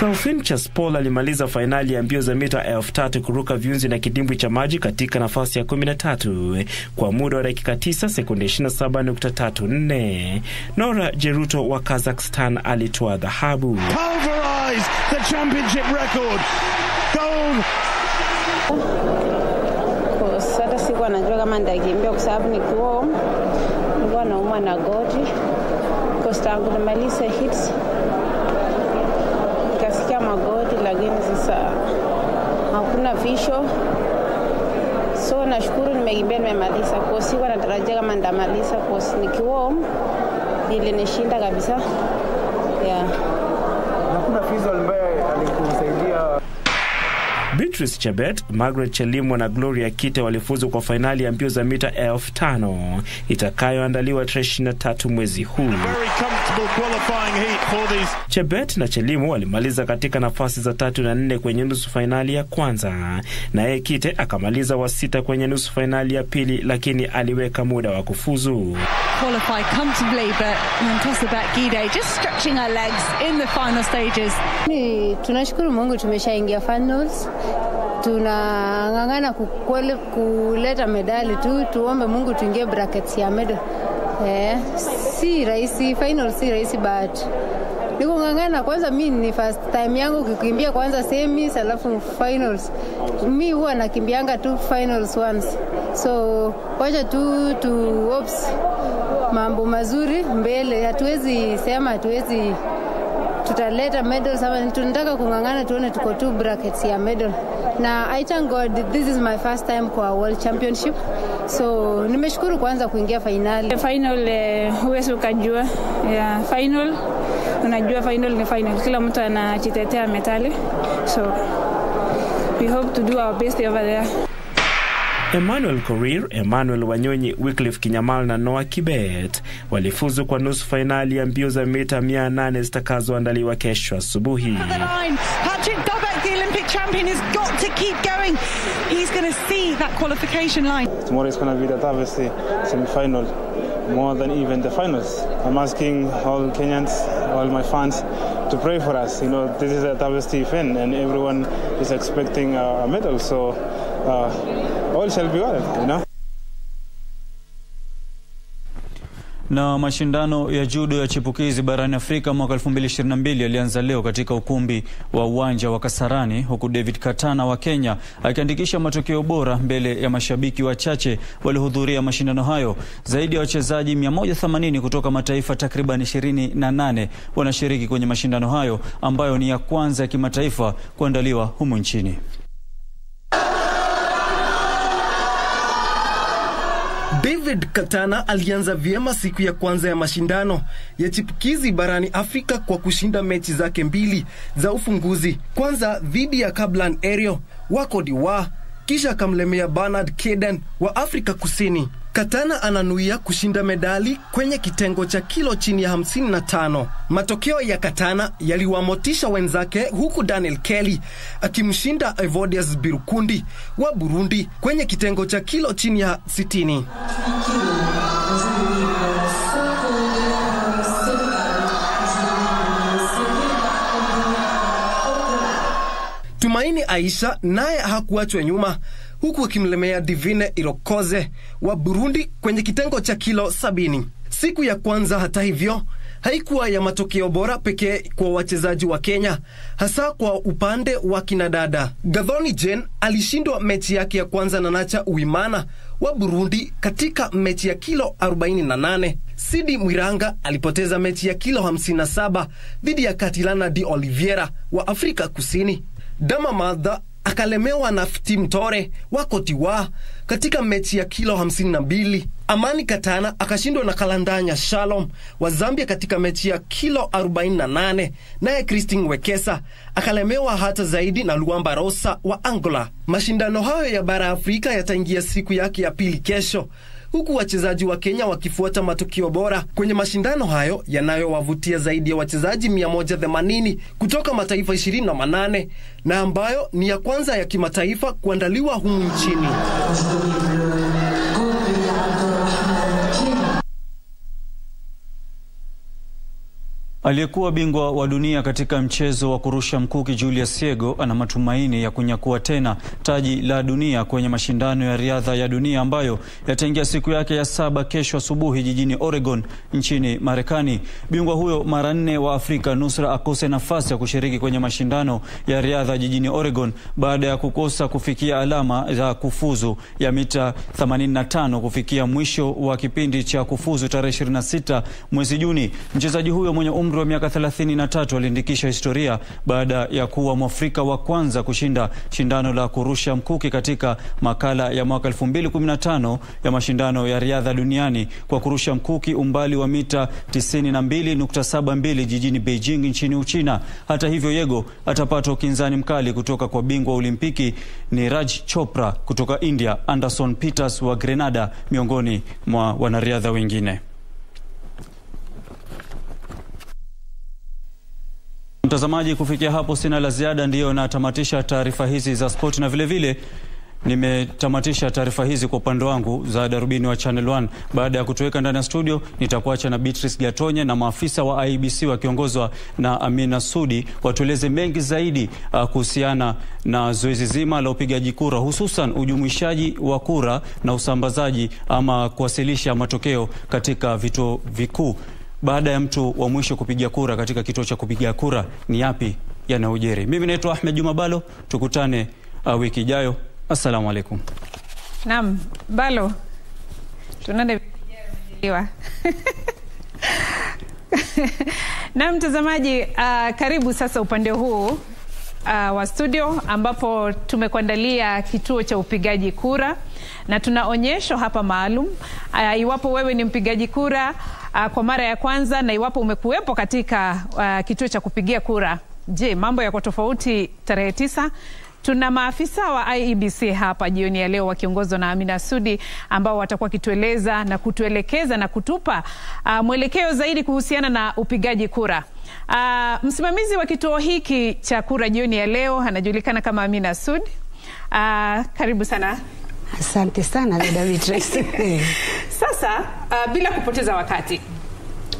Saufinchas Paul alimaliza fainali ya mbio za mita elfu tatu kuruka viunzi na kidimbwi cha maji katika nafasi ya 13 kwa muda wa dakika 9 sekunde 27.34. Nora Jeruto wa Kazakhstan alitoa dhahabu. Pulverized the championship record. Gold. Hata sikuwa najua kama nitakimbia kwa sababu nikiwa nilikuwa naumwa na goti hits nikasikia magoti, lakini sasa hakuna visho, so nashukuru nimekimbia, nimemaliza kosi. kwa natarajia kama nitamaliza kosi, nikiwa ilinishinda kabisa yeah. Hakuna fizo ambaye alikusaidia Beatrice Chebet, Margaret Chelimo na Gloria Kite walifuzu kwa fainali ya mbio za mita elfu tano itakayoandaliwa tarehe 23 mwezi huu. Chebet na Chelimu walimaliza katika nafasi za tatu na nne kwenye nusu fainali ya kwanza, naye Kite akamaliza wa sita kwenye nusu fainali ya pili, lakini aliweka muda wa kufuzu. qualify comfortably, but Nantosabat Gide just stretching her legs in the final stages. Ni, tunashukuru Mungu tumeshaingia finals. Tunang'ang'ana kuleta medali tu, tuombe Mungu tuingie brackets ya medal. Eh, si rahisi, final si rahisi but ni ng'ang'ana Kwanza mi ni first time yangu kukimbia kwanza semis alafu finals. Mi huwa nakimbianga tu finals once, so wacha tu tu ops mambo mazuri mbele. Hatuwezi sema hatuwezi tutaleta medal sama, tunataka kung'ang'ana tuone tuko tu brackets ya medal. Na I thank God this is my first time kwa world championship. So nimeshukuru kwanza kuingia fainali final eh, huwezi ukajua. Yeah, final unajua final ni final kila mtu anajitetea metali so we hope to do our best over there Emmanuel Korir, Emmanuel Wanyonyi, Wycliffe Kinyamal na noa Kibet walifuzu kwa nusu fainali ya mbio za mita 800 zitakazoandaliwa kesho asubuhi. The line. Patrick Dobek, the Olympic champion, has got to keep going. He's going to see that qualification line. Tomorrow is going to be the toughest semi-final, more than even the finals. I'm asking all Kenyans, all my fans, to pray for us. You know, this is the toughest event, and everyone is expecting a medal. So, uh, all shall be well. You know. Na mashindano ya judo ya chipukizi barani Afrika mwaka 2022 yalianza leo katika ukumbi wa uwanja wa Kasarani, huku David Katana wa Kenya akiandikisha matokeo bora mbele ya mashabiki wachache waliohudhuria mashindano hayo. Zaidi ya wachezaji 180 kutoka mataifa takriban 28 wanashiriki kwenye mashindano hayo ambayo ni ya kwanza ya kimataifa kuandaliwa humu nchini. David Katana alianza vyema siku ya kwanza ya mashindano ya chipukizi barani Afrika kwa kushinda mechi zake mbili za ufunguzi, kwanza dhidi ya Kablan Ario wa Kodiwa, kisha akamlemea Bernard Keden wa Afrika Kusini. Katana ananuia kushinda medali kwenye kitengo cha kilo chini ya 55. Matokeo ya Katana yaliwamotisha wenzake, huku Daniel Kelly akimshinda Evodius Birukundi wa Burundi kwenye kitengo cha kilo chini ya 60. Tumaini Aisha naye hakuachwa nyuma huku akimlemea Divine Irokoze wa Burundi kwenye kitengo cha kilo sabini. Siku ya kwanza hata hivyo haikuwa ya matokeo bora pekee kwa wachezaji wa Kenya, hasa kwa upande wa kinadada. Gathoni jen alishindwa mechi yake ya kwanza na Nacha Uimana wa Burundi katika mechi ya kilo 48. Sidi Mwiranga alipoteza mechi ya kilo 57 dhidi ya Katilana Di Oliveira wa Afrika Kusini. Dama Madha akalemewa na Tim Tore wa d'Ivoire katika mechi ya kilo 52. Amani Katana akashindwa na Kalandanya Shalom wa Zambia katika mechi ya kilo 48, naye Christine Wekesa akalemewa hata zaidi na Luamba Rosa wa Angola. Mashindano hayo ya bara Afrika yataingia siku yake ya pili kesho huku wachezaji wa Kenya wakifuata matukio bora kwenye mashindano hayo yanayowavutia zaidi ya wachezaji 180 kutoka mataifa 28 na ambayo ni ya kwanza ya kimataifa kuandaliwa humu nchini. Aliyekuwa bingwa wa dunia katika mchezo wa kurusha mkuki Julius Yego ana matumaini ya kunyakua tena taji la dunia kwenye mashindano ya riadha ya dunia ambayo yataingia siku yake ya saba kesho asubuhi jijini Oregon nchini Marekani. Bingwa huyo mara nne wa Afrika nusra akose nafasi ya kushiriki kwenye mashindano ya riadha jijini Oregon baada ya kukosa kufikia alama za kufuzu ya mita 85 kufikia mwisho wa kipindi cha kufuzu tarehe 26 mwezi Juni. Mchezaji huyo mwenye umri wa miaka 33 aliandikisha historia baada ya kuwa Mwafrika wa kwanza kushinda shindano la kurusha mkuki katika makala ya mwaka 2015 ya mashindano ya riadha duniani kwa kurusha mkuki umbali wa mita 92.72 jijini Beijing nchini Uchina. Hata hivyo, Yego atapata ukinzani mkali kutoka kwa bingwa wa Olimpiki Niraj Chopra kutoka India, Anderson Peters wa Grenada, miongoni mwa wanariadha wengine. Mtazamaji, kufikia hapo sina la ziada, ndiyo natamatisha taarifa hizi za spoti na vilevile vile, nimetamatisha taarifa hizi kwa upande wangu za darubini wa Channel 1. Baada ya kutoweka ndani ya studio, nitakuacha na Beatrice Gatonye na maafisa wa IBC wakiongozwa na Amina Sudi watueleze mengi zaidi uh, kuhusiana na zoezi zima la upigaji kura, hususan ujumuishaji wa kura na usambazaji ama kuwasilisha matokeo katika vituo vikuu. Baada ya mtu wa mwisho kupiga kura katika kituo cha kupiga kura, ni yapi yanayojiri? Mimi naitwa Ahmed Juma Balo, tukutane uh, wiki ijayo. Assalamu alaikum. Naam, Balo, tunane na mtazamaji uh, karibu sasa upande huu uh, wa studio ambapo tumekuandalia kituo cha upigaji kura na tuna onyesho hapa maalum uh, iwapo wewe ni mpigaji kura uh, kwa mara ya kwanza na iwapo umekuwepo katika uh, kituo cha kupigia kura, je, mambo yako tofauti tarehe tisa? Tuna maafisa wa IEBC hapa jioni ya leo wakiongozwa na Amina Sudi ambao watakuwa wakitueleza na kutuelekeza na kutupa uh, mwelekeo zaidi kuhusiana na upigaji kura. Uh, msimamizi wa kituo hiki cha kura jioni ya leo anajulikana kama Amina Sudi. Uh, karibu sana. Asante sana dada Beatrice. Sasa uh, bila kupoteza wakati,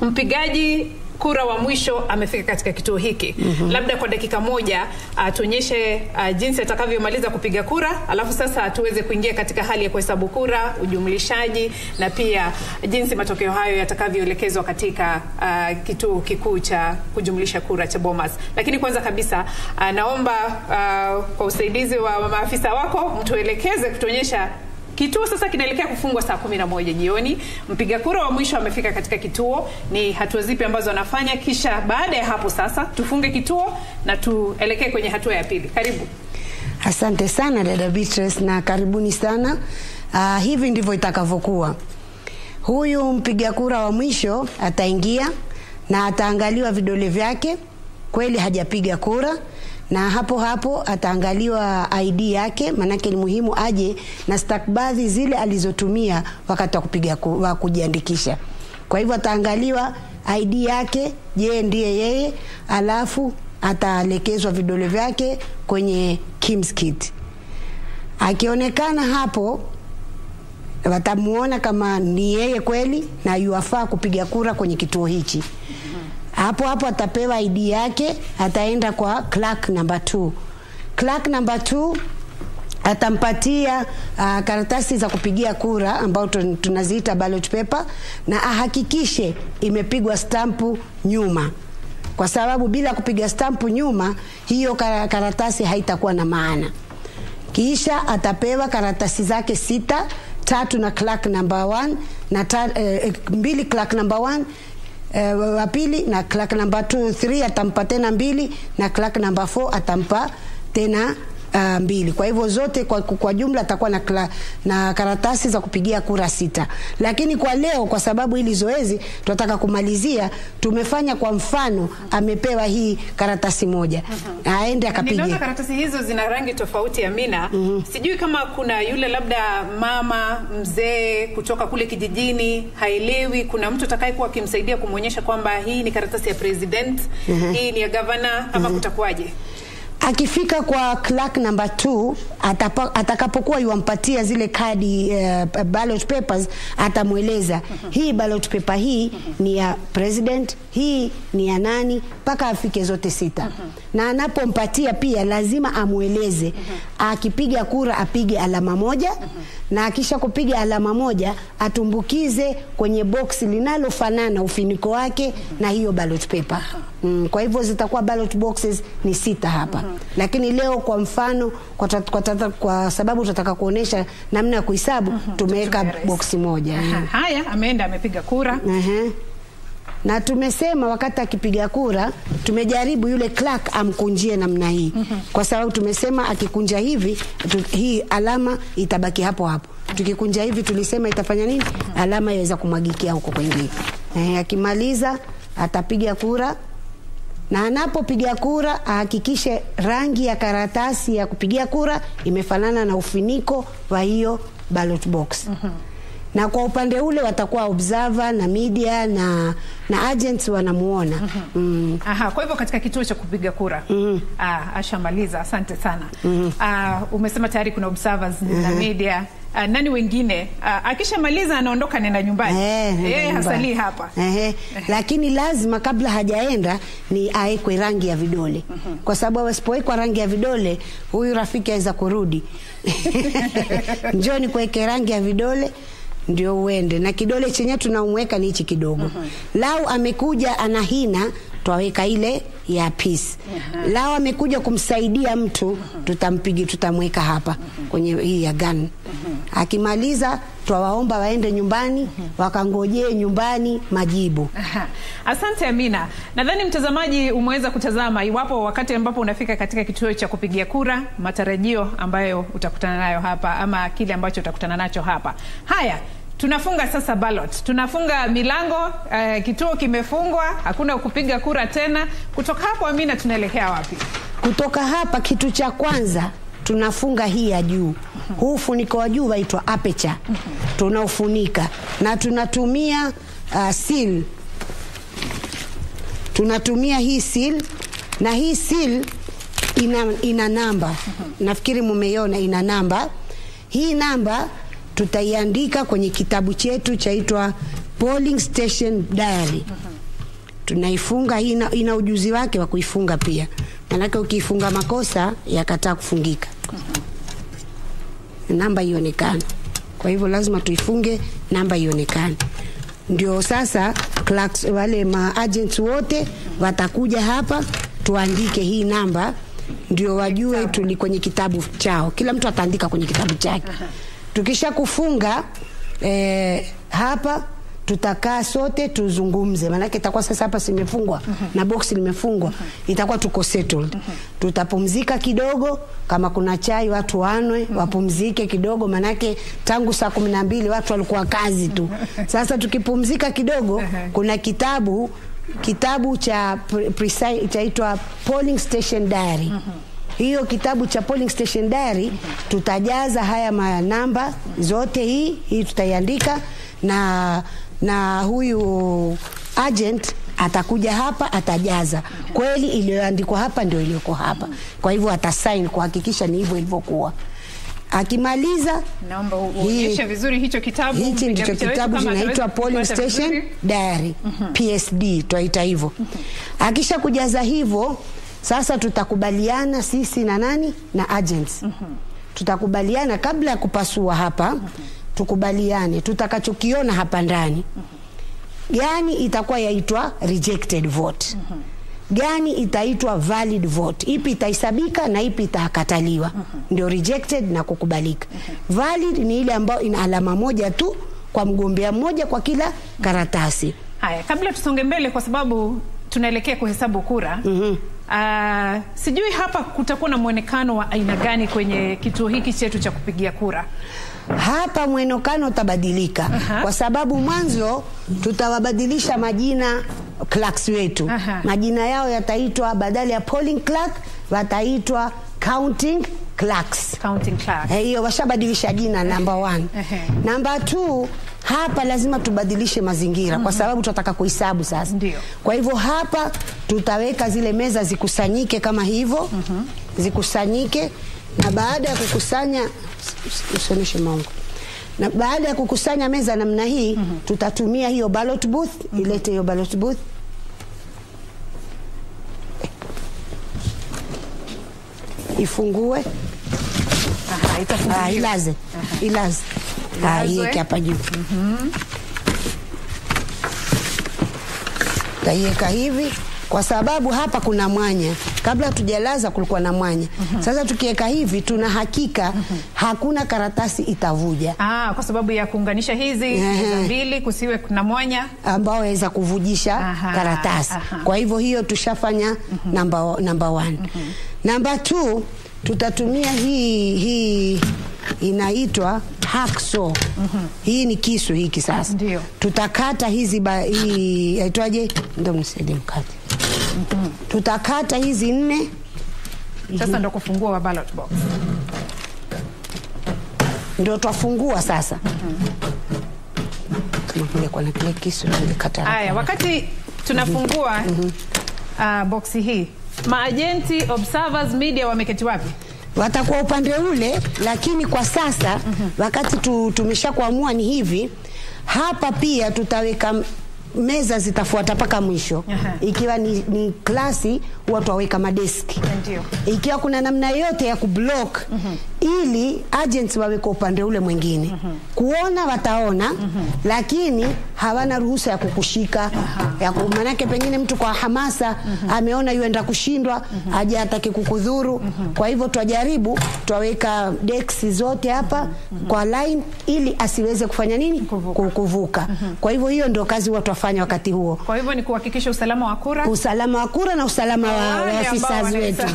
mpigaji kura wa mwisho amefika katika kituo hiki mm -hmm. Labda kwa dakika moja atuonyeshe uh, jinsi atakavyomaliza kupiga kura, alafu sasa tuweze kuingia katika hali ya kuhesabu kura, ujumlishaji na pia jinsi matokeo hayo yatakavyoelekezwa katika uh, kituo kikuu cha kujumlisha kura cha Bomas. Lakini kwanza kabisa uh, naomba uh, kwa usaidizi wa maafisa wako mtuelekeze kutuonyesha Kituo sasa kinaelekea kufungwa saa kumi na moja jioni. Mpiga kura wa mwisho amefika katika kituo, ni hatua zipi ambazo anafanya, kisha baada ya hapo sasa tufunge kituo na tuelekee kwenye hatua ya pili. Karibu. Asante sana dada Beatrice na karibuni sana. Uh, hivi ndivyo itakavyokuwa. Huyu mpiga kura wa mwisho ataingia na ataangaliwa vidole vyake, kweli hajapiga kura na hapo hapo ataangaliwa ID yake, maanake ni muhimu aje na stakabadhi zile alizotumia wakati wa kupiga wa kujiandikisha. Kwa hivyo ataangaliwa ID yake, je, ndiye yeye, alafu ataelekezwa vidole vyake kwenye KIMS. Akionekana hapo watamuona kama ni yeye kweli na yuafaa kupiga kura kwenye kituo hichi hapo hapo atapewa ID yake, ataenda kwa clerk number 2. Clerk number 2 atampatia uh, karatasi za kupigia kura ambao tunaziita ballot paper, na ahakikishe imepigwa stampu nyuma, kwa sababu bila kupiga stampu nyuma hiyo karatasi haitakuwa na maana. Kisha atapewa karatasi zake sita, tatu na clerk number 1 na ta, eh, mbili clerk number 1 Uh, wa pili na clerk number 2 3 atampa tena mbili na clerk number 4 atampa tena uh, mbili. Kwa hivyo zote kwa, kwa jumla atakuwa na, kla, na karatasi za kupigia kura sita. Lakini kwa leo kwa sababu hili zoezi tunataka kumalizia, tumefanya kwa mfano, amepewa hii karatasi moja uh -huh. aende akapige. Ninaona karatasi hizo zina rangi tofauti Amina. uh -huh. Sijui kama kuna yule labda mama mzee kutoka kule kijijini haelewi, kuna mtu atakayekuwa akimsaidia kumwonyesha kwamba hii ni karatasi ya president, uh -huh. hii ni ya gavana, ama uh -huh. kutakuwaje? Akifika kwa clerk number 2 atakapokuwa yuwampatia zile kadi uh, ballot papers atamweleza. Hii ballot paper hii ni ya president hii ni ya nani mpaka afike zote sita. Na anapompatia pia lazima amweleze. Akipiga kura apige alama moja. Na akisha kupiga alama moja atumbukize kwenye boksi linalofanana ufiniko wake na hiyo ballot paper. Mm, kwa hivyo zitakuwa ballot boxes ni sita hapa lakini leo kwa mfano kwa, ta, kwa, ta, kwa sababu tutataka kuonesha namna ya kuhesabu tumeweka boksi moja. Aha, haya ameenda amepiga kura. Ehe. na tumesema wakati akipiga kura tumejaribu yule clerk amkunjie namna hii. Mm -hmm. kwa sababu tumesema akikunja hivi tu, hii alama itabaki hapo hapo. Tukikunja hivi tulisema itafanya nini? Alama iweza kumwagikia huko kwengine eh, akimaliza atapiga kura na anapopiga kura ahakikishe rangi ya karatasi ya kupigia kura imefanana na ufiniko wa hiyo ballot box Mm -hmm. na kwa upande ule watakuwa observer na media na na agents wanamuona mm. -hmm. mm. Aha, kwa hivyo katika kituo cha kupiga kura Mm -hmm. ah, ashamaliza. Asante sana Mm -hmm. ah, umesema tayari kuna observers mm -hmm. na media ah, nani wengine? Uh, akishamaliza anaondoka nenda nyumbani. Eh, eh, hasali hapa hasalii hapa. Eh, Lakini lazima kabla hajaenda ni aekwe rangi ya vidole. Kwa sababu asipowekwa rangi ya vidole huyu rafiki aweza kurudi. Njoni kuweke rangi ya vidole ndio uende. Na kidole chenye tunamweka ni hichi kidogo. Lau amekuja ana hina twaweka ile ya peace Lao amekuja kumsaidia mtu tutampigi tutamweka hapa kwenye hii ya gun akimaliza twawaomba waende nyumbani wakangojee nyumbani majibu Aha. Asante Amina. Nadhani mtazamaji umeweza kutazama iwapo wakati ambapo unafika katika kituo cha kupigia kura, matarajio ambayo utakutana nayo hapa ama kile ambacho utakutana nacho hapa. Haya, tunafunga sasa ballot, tunafunga milango eh, kituo kimefungwa, hakuna kupiga kura tena. Kutoka hapo Amina, tunaelekea wapi? kutoka hapa kitu cha kwanza tunafunga hii ya juu. Huu ufuniko wa juu waitwa aperture. Tunaofunika na tunatumia uh, seal. Tunatumia hii seal na hii seal ina, ina namba. Nafikiri mumeiona ina namba. Hii namba tutaiandika kwenye kitabu chetu chaitwa polling station diary. Tunaifunga hii ina, ina ujuzi wake wa kuifunga pia. Manake ukiifunga makosa yakataa kufungika. Namba ionekane. Kwa hivyo lazima tuifunge namba ionekane. Ndio sasa clerks, wale maagents wote watakuja hapa tuandike hii namba ndio wajue tuli kwenye kitabu chao. Kila mtu ataandika kwenye kitabu chake tukisha kufunga eh, hapa tutakaa sote tuzungumze maanake itakuwa sasa hapa simefungwa mm -hmm. na box limefungwa mm -hmm. itakuwa tuko settled mm -hmm. tutapumzika kidogo kama kuna chai watu wanwe mm -hmm. wapumzike kidogo maanake tangu saa kumi na mbili watu walikuwa kazi tu sasa tukipumzika kidogo kuna kitabu kitabu cha chaitwa polling station diary hiyo kitabu cha polling station diary tutajaza haya manamba zote hii hii tutaiandika na na huyu agent atakuja hapa atajaza kweli iliyoandikwa hapa ndio iliyoko hapa kwa hivyo atasain kuhakikisha ni hivyo ilivyokuwa akimaliza Naomba uonyeshe vizuri hicho kitabu. hichi ndicho kitabu kinaitwa polling Station station vizuri. diary psd twaita hivyo akisha kujaza hivyo sasa tutakubaliana sisi na nani na agents mm -hmm. tutakubaliana kabla ya kupasua hapa mm -hmm. tukubaliane tutakachokiona hapa ndani mm -hmm. gani itakuwa yaitwa rejected vote mm -hmm. gani itaitwa valid vote ipi itahesabika na ipi itakataliwa mm -hmm. ndio rejected na kukubalika mm -hmm. valid ni ile ambayo ina alama moja tu kwa mgombea mmoja kwa kila karatasi Haya, kabla tusonge mbele, kwa sababu tunaelekea kuhesabu kura mm-hmm. Uh, sijui hapa kutakuwa na mwonekano wa aina gani kwenye kituo hiki chetu cha kupigia kura. hapa mwonekano utabadilika kwa sababu mwanzo tutawabadilisha majina clerks wetu Aha. majina yao yataitwa badala ya polling clerk wataitwa counting clerks Counting clerk. Eh, hiyo washabadilisha jina number one Uh -huh. Number two hapa lazima tubadilishe mazingira mm -hmm. kwa sababu tunataka kuhesabu sasa Ndiyo. kwa hivyo hapa tutaweka zile meza zikusanyike kama hivyo mm -hmm. zikusanyike, na baada ya kukusanya, usionyeshe maungo na baada ya kukusanya meza namna hii mm-hmm. tutatumia hiyo ballot booth mm-hmm. ilete hiyo ballot booth ifungue Aha, ilaze. Aha. ilaze ilaze Ah, que Mhm. taiweka hivi kwa sababu hapa kuna mwanya. Kabla tujalaza kulikuwa na mwanya. Sasa tukiweka hivi tuna hakika hakuna karatasi itavuja. Ah, kwa sababu ya kuunganisha hizi mbili kusiwe kuna mwanya. ambao waweza kuvujisha Aha, karatasi. aha. kwa hivyo hiyo tushafanya namba namba -hmm. namba 2 tutatumia hii hii inaitwa hacksaw hii ni kisu hiki sasa Ndio. tutakata hizi ba, hii aitwaje ndo msaidie mkate mm -hmm. tutakata hizi nne Sasa mm -hmm. ndo kufungua wa ballot box. ndio twafungua sasa kama kungekuwa na kile kisu tungekata Haya, wakati tunafungua mm -hmm. uh, boksi hii, maajenti, observers, media wameketi wapi? Watakuwa upande ule, lakini kwa sasa wakati tu, tumesha kuamua ni hivi, hapa pia tutaweka meza zitafuata mpaka mwisho. Aha. Ikiwa ni, ni klasi watu waweka madeski Ndiyo. ikiwa kuna namna yote ya kublock ili agents wawe kwa upande ule mwingine. Kuona wataona lakini hawana ruhusa ya kukushika ya maanake pengine mtu kwa hamasa ameona yuenda kushindwa aje atake kukudhuru. Kwa hivyo twajaribu twaweka deksi zote hapa kwa line ili asiweze kufanya nini? Kuvuka, kuvuka. kwa hivyo hiyo ndio kazi huwa twafanya wakati huo. Kwa hivyo ni kuhakikisha usalama wa kura. usalama wa kura na usalama wa, afisa wetu.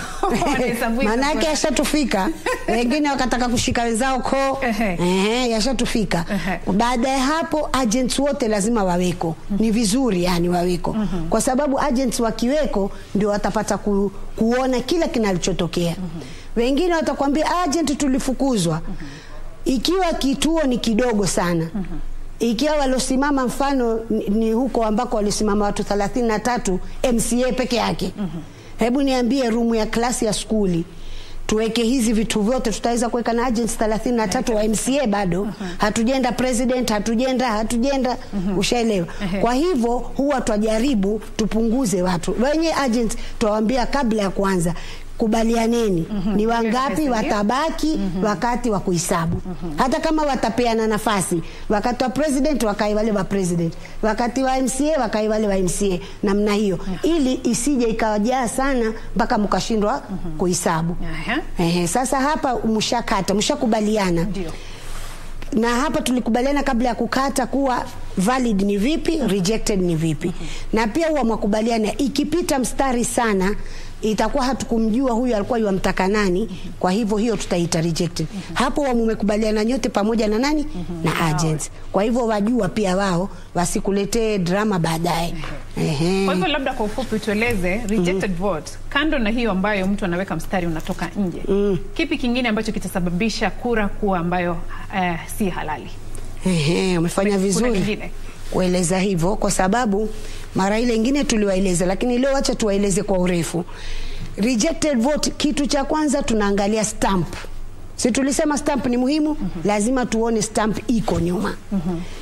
maanake ashatufika. yashatufika wengine wakataka kushika wenzao koo Ehe, yashatufika. Baada ya hapo agents wote lazima waweko. Ni vizuri yani waweko. Kwa sababu agents wakiweko ndio watapata ku, kuona kila kinalichotokea. Wengine watakwambia agent tulifukuzwa. Ikiwa kituo ni kidogo sana. Ikiwa waliosimama mfano ni, ni huko ambako walisimama watu thelathini na tatu mca peke yake. Mm -hmm. hebu niambie rumu ya klasi ya skuli tuweke hizi vitu vyote tutaweza kuweka na agents thelathini na tatu wa mca bado uh -huh. hatujenda president hatujenda hatujenda uh -huh. ushaelewa uh -huh. kwa hivyo huwa twajaribu tupunguze watu wenye agents twawaambia kabla ya kuanza kubalianeni. Mm -hmm. ni wangapi watabaki mm -hmm. wakati wa kuhesabu. Mm -hmm. hata kama watapeana nafasi wakati wa president wakae wale wa president. Wakati wa mca wakae wale wa mca namna hiyo. Mm -hmm. ili isije ikawajaa sana mpaka mkashindwa mm -hmm. kuhesabu Ehe, sasa hapa mshakata mshakubaliana. Na hapa tulikubaliana kabla ya kukata kuwa valid ni vipi rejected ni vipi. Na pia huwa mwakubaliana ikipita mstari sana itakuwa hatukumjua huyu alikuwa yuamtaka nani kwa hivyo hiyo tutaita rejected hapo wa mumekubaliana nyote pamoja na nani na agents kwa hivyo wajua pia wao wasikuletee drama baadaye. Kwa hivyo labda kwa ufupi tueleze rejected mm. vote, kando na hiyo ambayo mtu anaweka mstari unatoka nje, mm. kipi kingine ambacho kitasababisha kura kuwa ambayo uh, si halali? Ehe, umefanya Kuna vizuri kingine? Kueleza hivyo kwa sababu mara ile ingine tuliwaeleza lakini leo wacha tuwaeleze kwa urefu. Rejected vote kitu cha kwanza tunaangalia stamp. Si tulisema stamp ni muhimu? Mm -hmm. lazima tuone stamp iko nyuma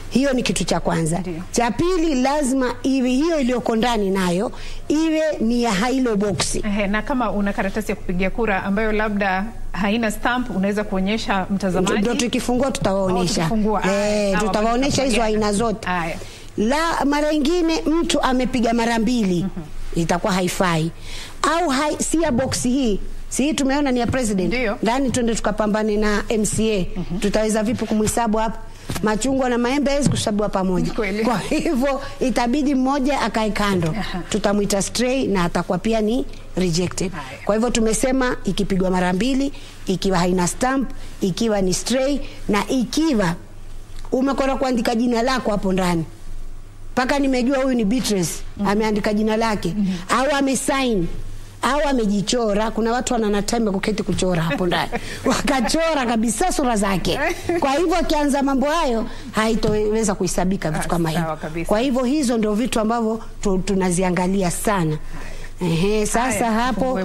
hiyo ni kitu cha kwanza. Cha pili lazima iwe hiyo iliyoko ndani nayo iwe ni ya hilo boksi Ehe, na kama una karatasi ya kupigia kura ambayo labda haina stamp, unaweza kuonyesha mtazamaji. Ndio tukifungua Oh, tutawaonyesha Eh, tutawaonyesha hizo aina zote. Aya. la mara nyingine mtu amepiga mara mbili mm -hmm. itakuwa haifai. Au hai, si ya boksi hii. Si hii tumeona ni ya president. Ndani twende tukapambane na mca mm -hmm. tutaweza vipi kumhesabu hapa machungwa na maembe hawezi kusabua pamoja. Kwa hivyo itabidi mmoja akae kando. Tutamwita stray na atakuwa pia ni rejected. Kwa hivyo tumesema ikipigwa mara mbili ikiwa haina stamp ikiwa ni stray na ikiwa umekwenda kuandika jina lako hapo ndani. Mpaka nimejua huyu ni Beatrice ameandika jina lake. Au amesign au amejichora. Kuna watu wanana time ya kuketi kuchora hapo ndani wakachora kabisa sura zake. Kwa hivyo akianza mambo hayo haitoweza kuhesabika vitu kama hivyo. Kwa hivyo hizo ndio vitu ambavyo tu, tunaziangalia sana Ehe, sasa Haya, hapo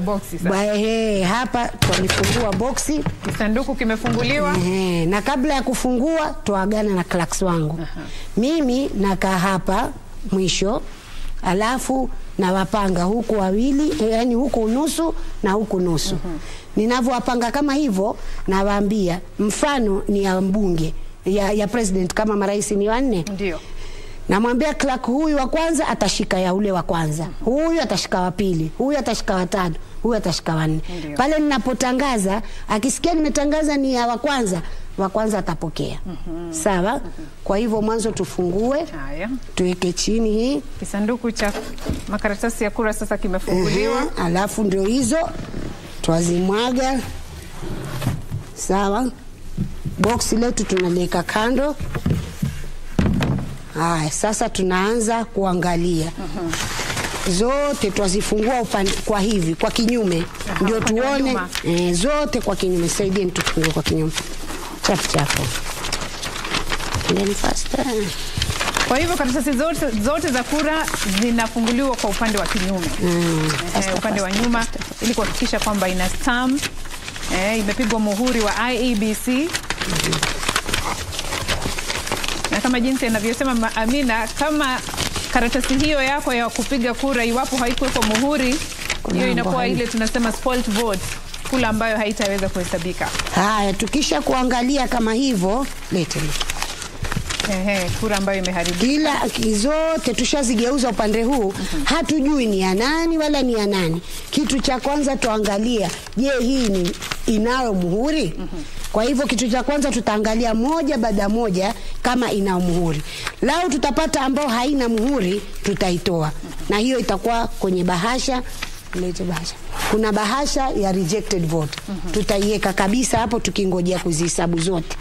ehe, hapa twalifungua boksi Kisanduku kimefunguliwa. ehe, na kabla ya kufungua twaagana na klaks wangu mimi nakaa hapa mwisho alafu nawapanga huku wawili yani huku nusu na huku nusu. Mm -hmm. ninavyowapanga kama hivyo nawaambia mfano ni ya mbunge ya, ya president kama marais ni wanne. Ndio. Namwambia clerk huyu wa kwanza atashika ya ule wa kwanza. Huyu atashika wa pili. Huyu atashika wa tatu, huyu atashika wanne nne. pale ninapotangaza akisikia nimetangaza ni ya wa kwanza wa kwanza atapokea. Mm -hmm. sawa? Mm -hmm. kwa hivyo mwanzo tufungue. Haya. tuweke chini hii. Kisanduku cha makaratasi ya kura sasa kimefunguliwa. Ehe, alafu ndio hizo. Twazimwaga. Sawa? Boksi letu tunaliweka kando. Haya sasa tunaanza kuangalia. Mm -hmm zote twazifungua upande kwa hivi kwa kinyume. Ndio tuone. eh, zote kwa kinyume. Saidieni tufungue kwa kinyume chafu. Faster. Kwa hivyo karatasi zote, zote za kura zinafunguliwa kwa upande wa kinyume. Mm, eh, upande wa nyuma ili kuhakikisha kwamba ina stamp eh, imepigwa muhuri wa IEBC na kama jinsi anavyosema Amina, kama karatasi hiyo yako ya kupiga kura iwapo haikuwekwa muhuri, hiyo inakuwa ile tunasema spoilt vote, kula ambayo haitaweza kuhesabika. haya tukisha kuangalia kama hivyo lete. Ehe, kura ambayo imeharibika. kila ki- zote tushazigeuza upande huu. Hatujui ni ya nani wala ni ya nani. Kitu cha kwanza tuangalia je hii ni inayo muhuri? Kwa hivyo kitu cha kwanza tutaangalia moja baada moja kama ina muhuri. Lau tutapata ambao haina muhuri tutaitoa. Na hiyo itakuwa kwenye bahasha lete bahasha kuna bahasha ya rejected vote Mm -hmm. tutaiweka kabisa hapo tukingojea kuzihesabu zote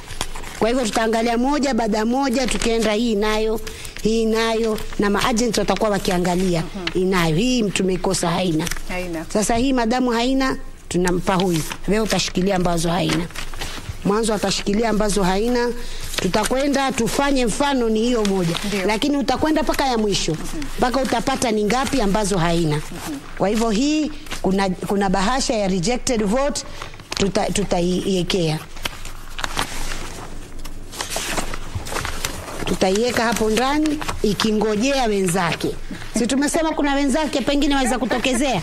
kwa hivyo tutaangalia moja baada moja, tukienda hii nayo hii nayo, na maagent watakuwa wakiangalia mm -hmm. inayo hii, tumeikosa haina. Haina. Sasa hii madamu haina, tunampa huyu, wewe utashikilia ambazo haina. Mwanzo atashikilia ambazo haina, tutakwenda tufanye mfano ni hiyo moja, Ndiyo. lakini utakwenda mpaka ya mwisho mpaka utapata ni ngapi ambazo haina. Kwa hivyo hii kuna, kuna bahasha ya rejected vote tuta- tutaiweka hapo ndani ikingojea wenzake. Si tumesema kuna wenzake pengine waweza kutokezea,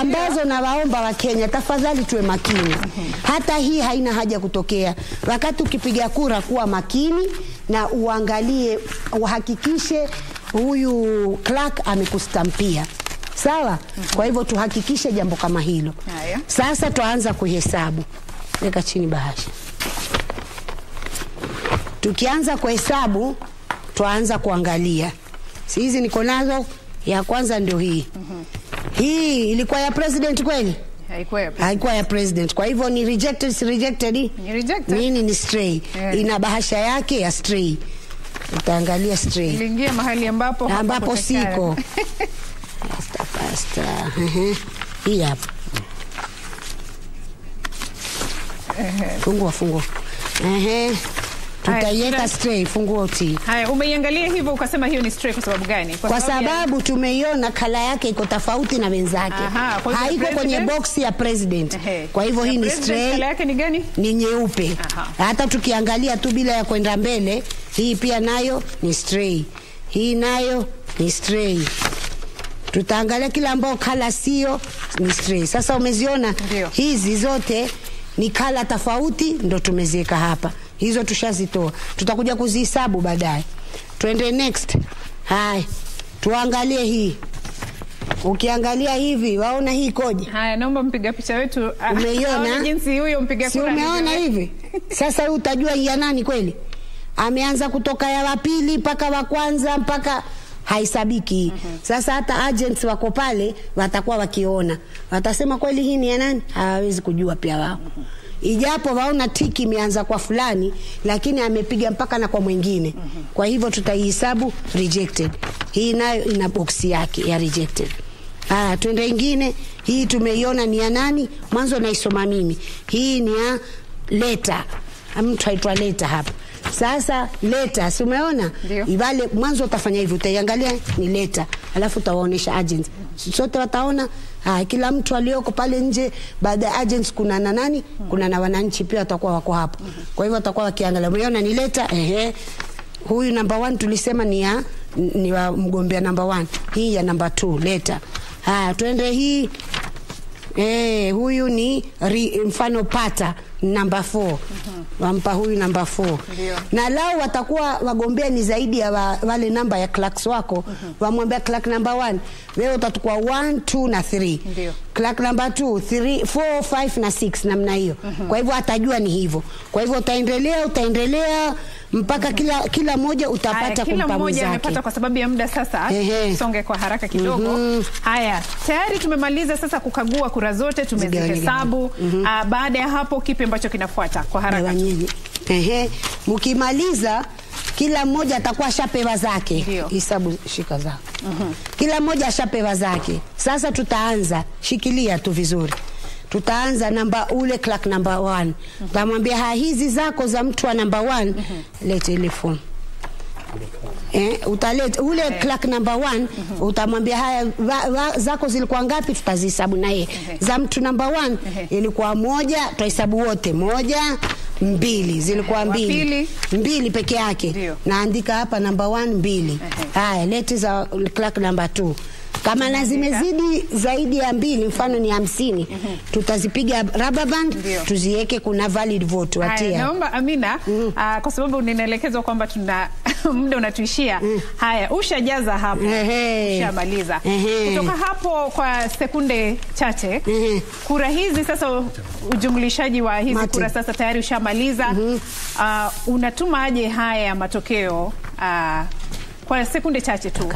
ambazo nawaomba Wakenya tafadhali tuwe makini. Hata hii haina haja kutokea. Wakati ukipiga kura, kuwa makini na uangalie, uhakikishe huyu clerk amekustampia sawa. Kwa hivyo tuhakikishe jambo kama hilo. Sasa twaanza kuhesabu. Weka chini bahasha. Tukianza kuhesabu, twaanza kuangalia. Si hizi niko nazo, ya kwanza ndio hii. Mm -hmm. Hii ilikuwa ya president kweli? Haikuwa ya president. Kwa hivyo ni rejected, si rejected? Ni rejected. Nini ni stray? Yeah. Ina bahasha yake ya stray. Utaangalia stray. Iliingia mahali ambapo ambapo siko. Pasta, pasta. Hii hapa. Fungua, fungua. Ehe. Tutaiweka stray, funguo utii. Haya, umeiangalia hivyo ukasema hiyo ni stray kwa sababu gani? kwa kwa sababu ya... tumeiona kala yake iko tofauti na wenzake haiko kwenye box ya president Ehe. kwa hivyo hii ni stray Kala yake ni gani? ni nyeupe Aha. hata tukiangalia tu bila ya kwenda mbele hii pia nayo ni stray hii nayo ni stray tutaangalia kila ambao kala sio ni stray sasa umeziona hizi zote ni kala tofauti ndo tumeziweka hapa hizo tushazitoa. Tutakuja kuzihesabu baadaye. Twende next. Haya tuangalie hii. Ukiangalia hivi waona hii koje Haya, naomba mpiga picha wetu ah, Umeiona? jinsi huyo mpiga si kura umeona hivi? Sasa wewe utajua ya nani kweli? Ameanza kutoka ya wa pili mpaka wa kwanza mpaka haisabiki. Hii sasa hata agents wako pale watakuwa wakiona. Watasema kweli hii ni ya nani? Hawawezi kujua pia wao ijapo waona tiki imeanza kwa fulani lakini amepiga mpaka na kwa mwingine kwa hivyo tutaihesabu rejected hii nayo ina boksi yake ya rejected Ah, twende ingine. Hii tumeiona ni ya nani? Mwanzo naisoma mimi. Hii ni ya leta, mtu aitwa leta hapa. Sasa leta, si umeona? Ibale mwanzo utafanya hivi, utaiangalia ni leta. alafu utawaonesha agent, sote wataona haya kila mtu alioko pale nje baada ya agents kuna na nani? Kuna na wananchi pia watakuwa wako hapo. Kwa hivyo watakuwa wakiangalia. Umeona nileta ehe. Huyu namba one tulisema ni ya ni wa mgombea namba one. Hii ya namba two leta. Haya tuende hii Eh, huyu ni ri, mfano pata namba 4 wampa huyu namba 4 na lao watakuwa wagombea ni zaidi ya wa, wale namba ya clerks wako wamwambia clerk namba 1 wewe utatukua 1 2 na 3 Ndio. clerk namba 2 3 4 5 na 6 namna hiyo. Kwa hivyo atajua ni hivyo. Kwa hivyo utaendelea utaendelea mpaka kila kila moja utapata Haya, kila mmoja amepata kwa sababu ya muda sasa Ehe. songe kwa haraka kidogo Mm -hmm. haya tayari tumemaliza sasa kukagua kura zote tumezihesabu Mm -hmm. baada ya hapo kipi ambacho kinafuata kwa haraka. Ehe, mkimaliza kila mmoja atakuwa shapewa zake. Hisabu shika zako. Kila mmoja ashapewa zake. Sasa tutaanza, shikilia tu vizuri. Tutaanza namba ule clerk number one. Utamwambia ha hizi zako za mtu wa number one, lete ile form. Eh, utaleta ule clerk number one utamwambia haya wa, wa, zako zilikuwa ngapi? Tutazihesabu na yeye. Za mtu number one ilikuwa moja tutahesabu wote moja mbili zilikuwa mbili. mbili peke yake. Naandika hapa number one mbili. Haya leti za clerk number two kama na zimezidi zaidi ya mbili mfano ni hamsini tutazipiga rubber band tuziweke kuna valid vote watia naomba Amina mm. uh, kwa sababu ninaelekezwa kwamba tuna muda unatuishia. mm. Haya, ushajaza hapo, ushamaliza. Kutoka hapo kwa sekunde chache, kura hizi sasa, ujumlishaji wa hizi Mati. kura sasa tayari ushamaliza. Ah, unatuma aje haya matokeo uh, kwa sekunde chache tu?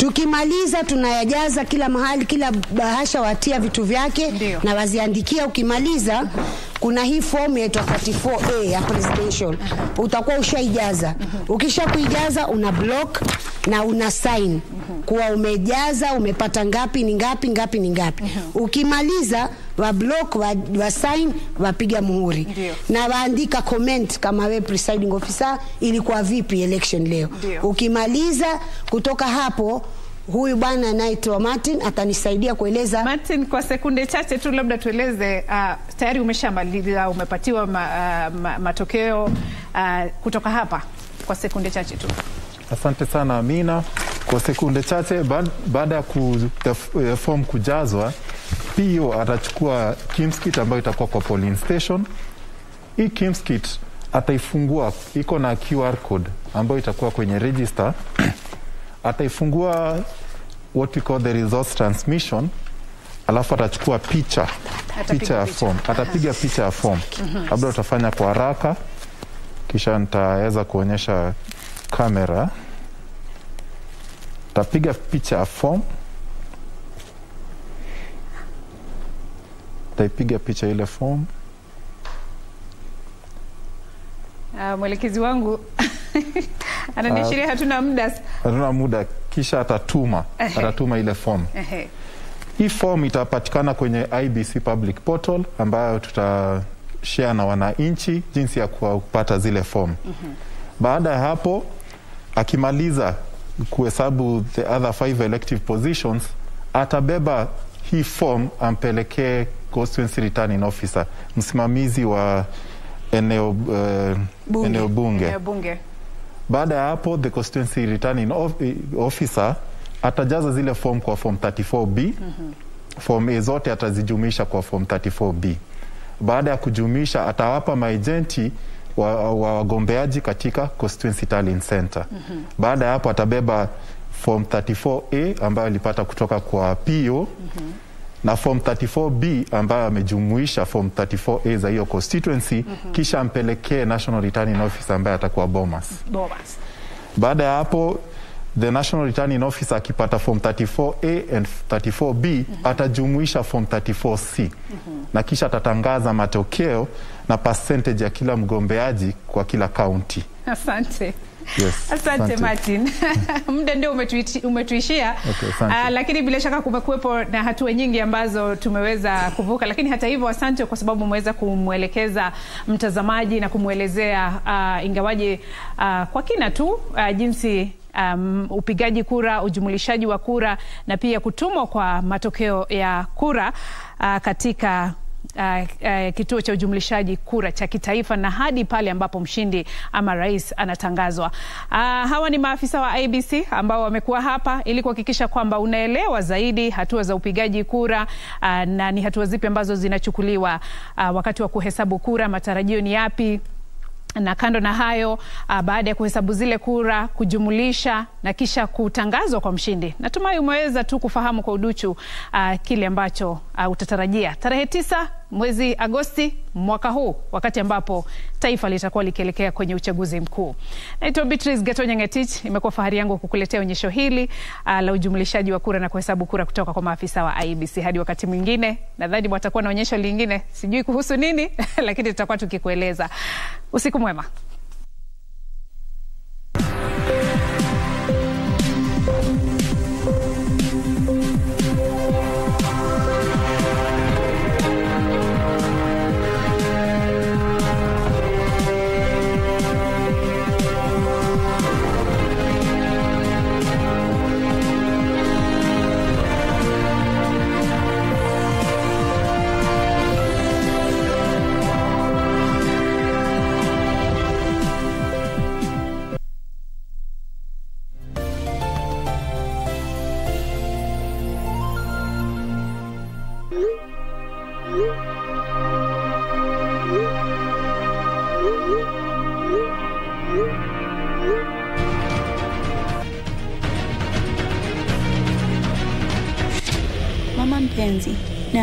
Tukimaliza tunayajaza kila mahali kila bahasha watia vitu vyake na waziandikia. Ukimaliza kuna hii fomu yaitwa 34A ya presidential. Utakuwa ushaijaza. Ukisha kuijaza una block na una sign kuwa umejaza umepata ngapi ni ngapi ngapi ni ngapi. Ukimaliza wa block wa, wa sign wapiga muhuri Ndiyo. na waandika comment kama we presiding officer ilikuwa vipi election leo Ndiyo. ukimaliza kutoka hapo huyu bwana anaitwa Martin atanisaidia kueleza Martin, kwa sekunde chache tu labda tueleze, uh, tayari umeshamaliza, umepatiwa ma, uh, ma, matokeo uh, kutoka hapa kwa sekunde chache tu. Asante sana Amina. Kwa sekunde chache baada ya eh, form kujazwa, PO atachukua kimskit ambayo itakuwa kwa polling station. Hii kimskit ataifungua, iko na QR code ambayo itakuwa kwenye register. ataifungua what we call the resource transmission, alafu atachukua picha picha ya form, atapiga picha ya form. Mhm. Labda utafanya kwa haraka, kisha nitaweza kuonyesha kamera. Tapiga picha ya form, taipiga picha ile form Uh, mwelekezi wangu ananiashiria hatuna muda. hatuna muda, kisha atatuma atatuma ile form. Ehe. Hii form itapatikana kwenye IBC public portal ambayo tutashare na wananchi jinsi ya kupata zile form. Mm -hmm. Baada ya hapo akimaliza kuhesabu the other five elective positions atabeba hii form ampelekee constituency returning officer, msimamizi wa eneo, uh, Bunge. eneo bunge. Eneo bunge. Baada ya hapo the constituency returning of, eh, officer atajaza zile form kwa form 34B. mm -hmm. Form A zote atazijumuisha kwa form 34B. Baada ya kujumisha atawapa maejenti wa wagombeaji wa katika constituency tallying center. mm -hmm. Baada ya hapo atabeba form 34A ambayo alipata kutoka kwa PO na form 34B ambayo amejumuisha form 34A za hiyo constituency mm -hmm. kisha ampelekee National Returning Officer ambaye atakuwa Bomas. Bomas. Baada ya hapo the National Returning Officer akipata form 34A and 34B mm -hmm. atajumuisha form 34C mm -hmm. na kisha atatangaza matokeo na percentage ya kila mgombeaji kwa kila kaunti. Asante. Yes, Asante Martin, muda ndio umetuishia. Okay. Ah, lakini bila shaka kumekuwepo na hatua nyingi ambazo tumeweza kuvuka, lakini hata hivyo, asante kwa sababu umeweza kumwelekeza mtazamaji na kumwelezea uh, ingawaje uh, kwa kina tu uh, jinsi um, upigaji kura, ujumulishaji wa kura na pia kutumwa kwa matokeo ya kura uh, katika Uh, uh, kituo cha ujumlishaji kura cha kitaifa na hadi pale ambapo mshindi ama rais anatangazwa. Uh, hawa ni maafisa wa IBC ambao wamekuwa hapa ili kuhakikisha kwamba unaelewa zaidi hatua za upigaji kura uh, na ni hatua zipi ambazo zinachukuliwa uh, wakati wa kuhesabu kura, matarajio ni yapi na kando na hayo uh, baada ya kuhesabu zile kura kujumulisha na kisha kutangazwa kwa mshindi, natumai umeweza tu kufahamu kwa uduchu uh, kile ambacho uh, utatarajia tarehe tisa mwezi Agosti mwaka huu, wakati ambapo taifa litakuwa likielekea kwenye uchaguzi mkuu. Naitwa Beatrice Gatonya Ngetich. Imekuwa fahari yangu kukuletea onyesho hili uh, la ujumlishaji wa kura na kuhesabu kura kutoka kwa maafisa wa IEBC. Hadi wakati mwingine, nadhani watakuwa na onyesho lingine, sijui kuhusu nini lakini tutakuwa tukikueleza. Usiku mwema.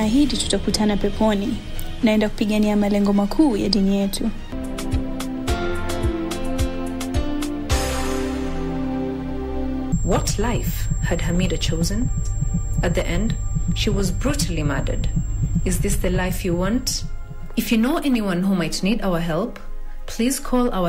Naahidi tutakutana peponi. Naenda kupigania malengo makuu ya dini yetu. What life had Hamida chosen? At the end, she was brutally murdered. Is this the life you want? If you know anyone who might need our help, please call our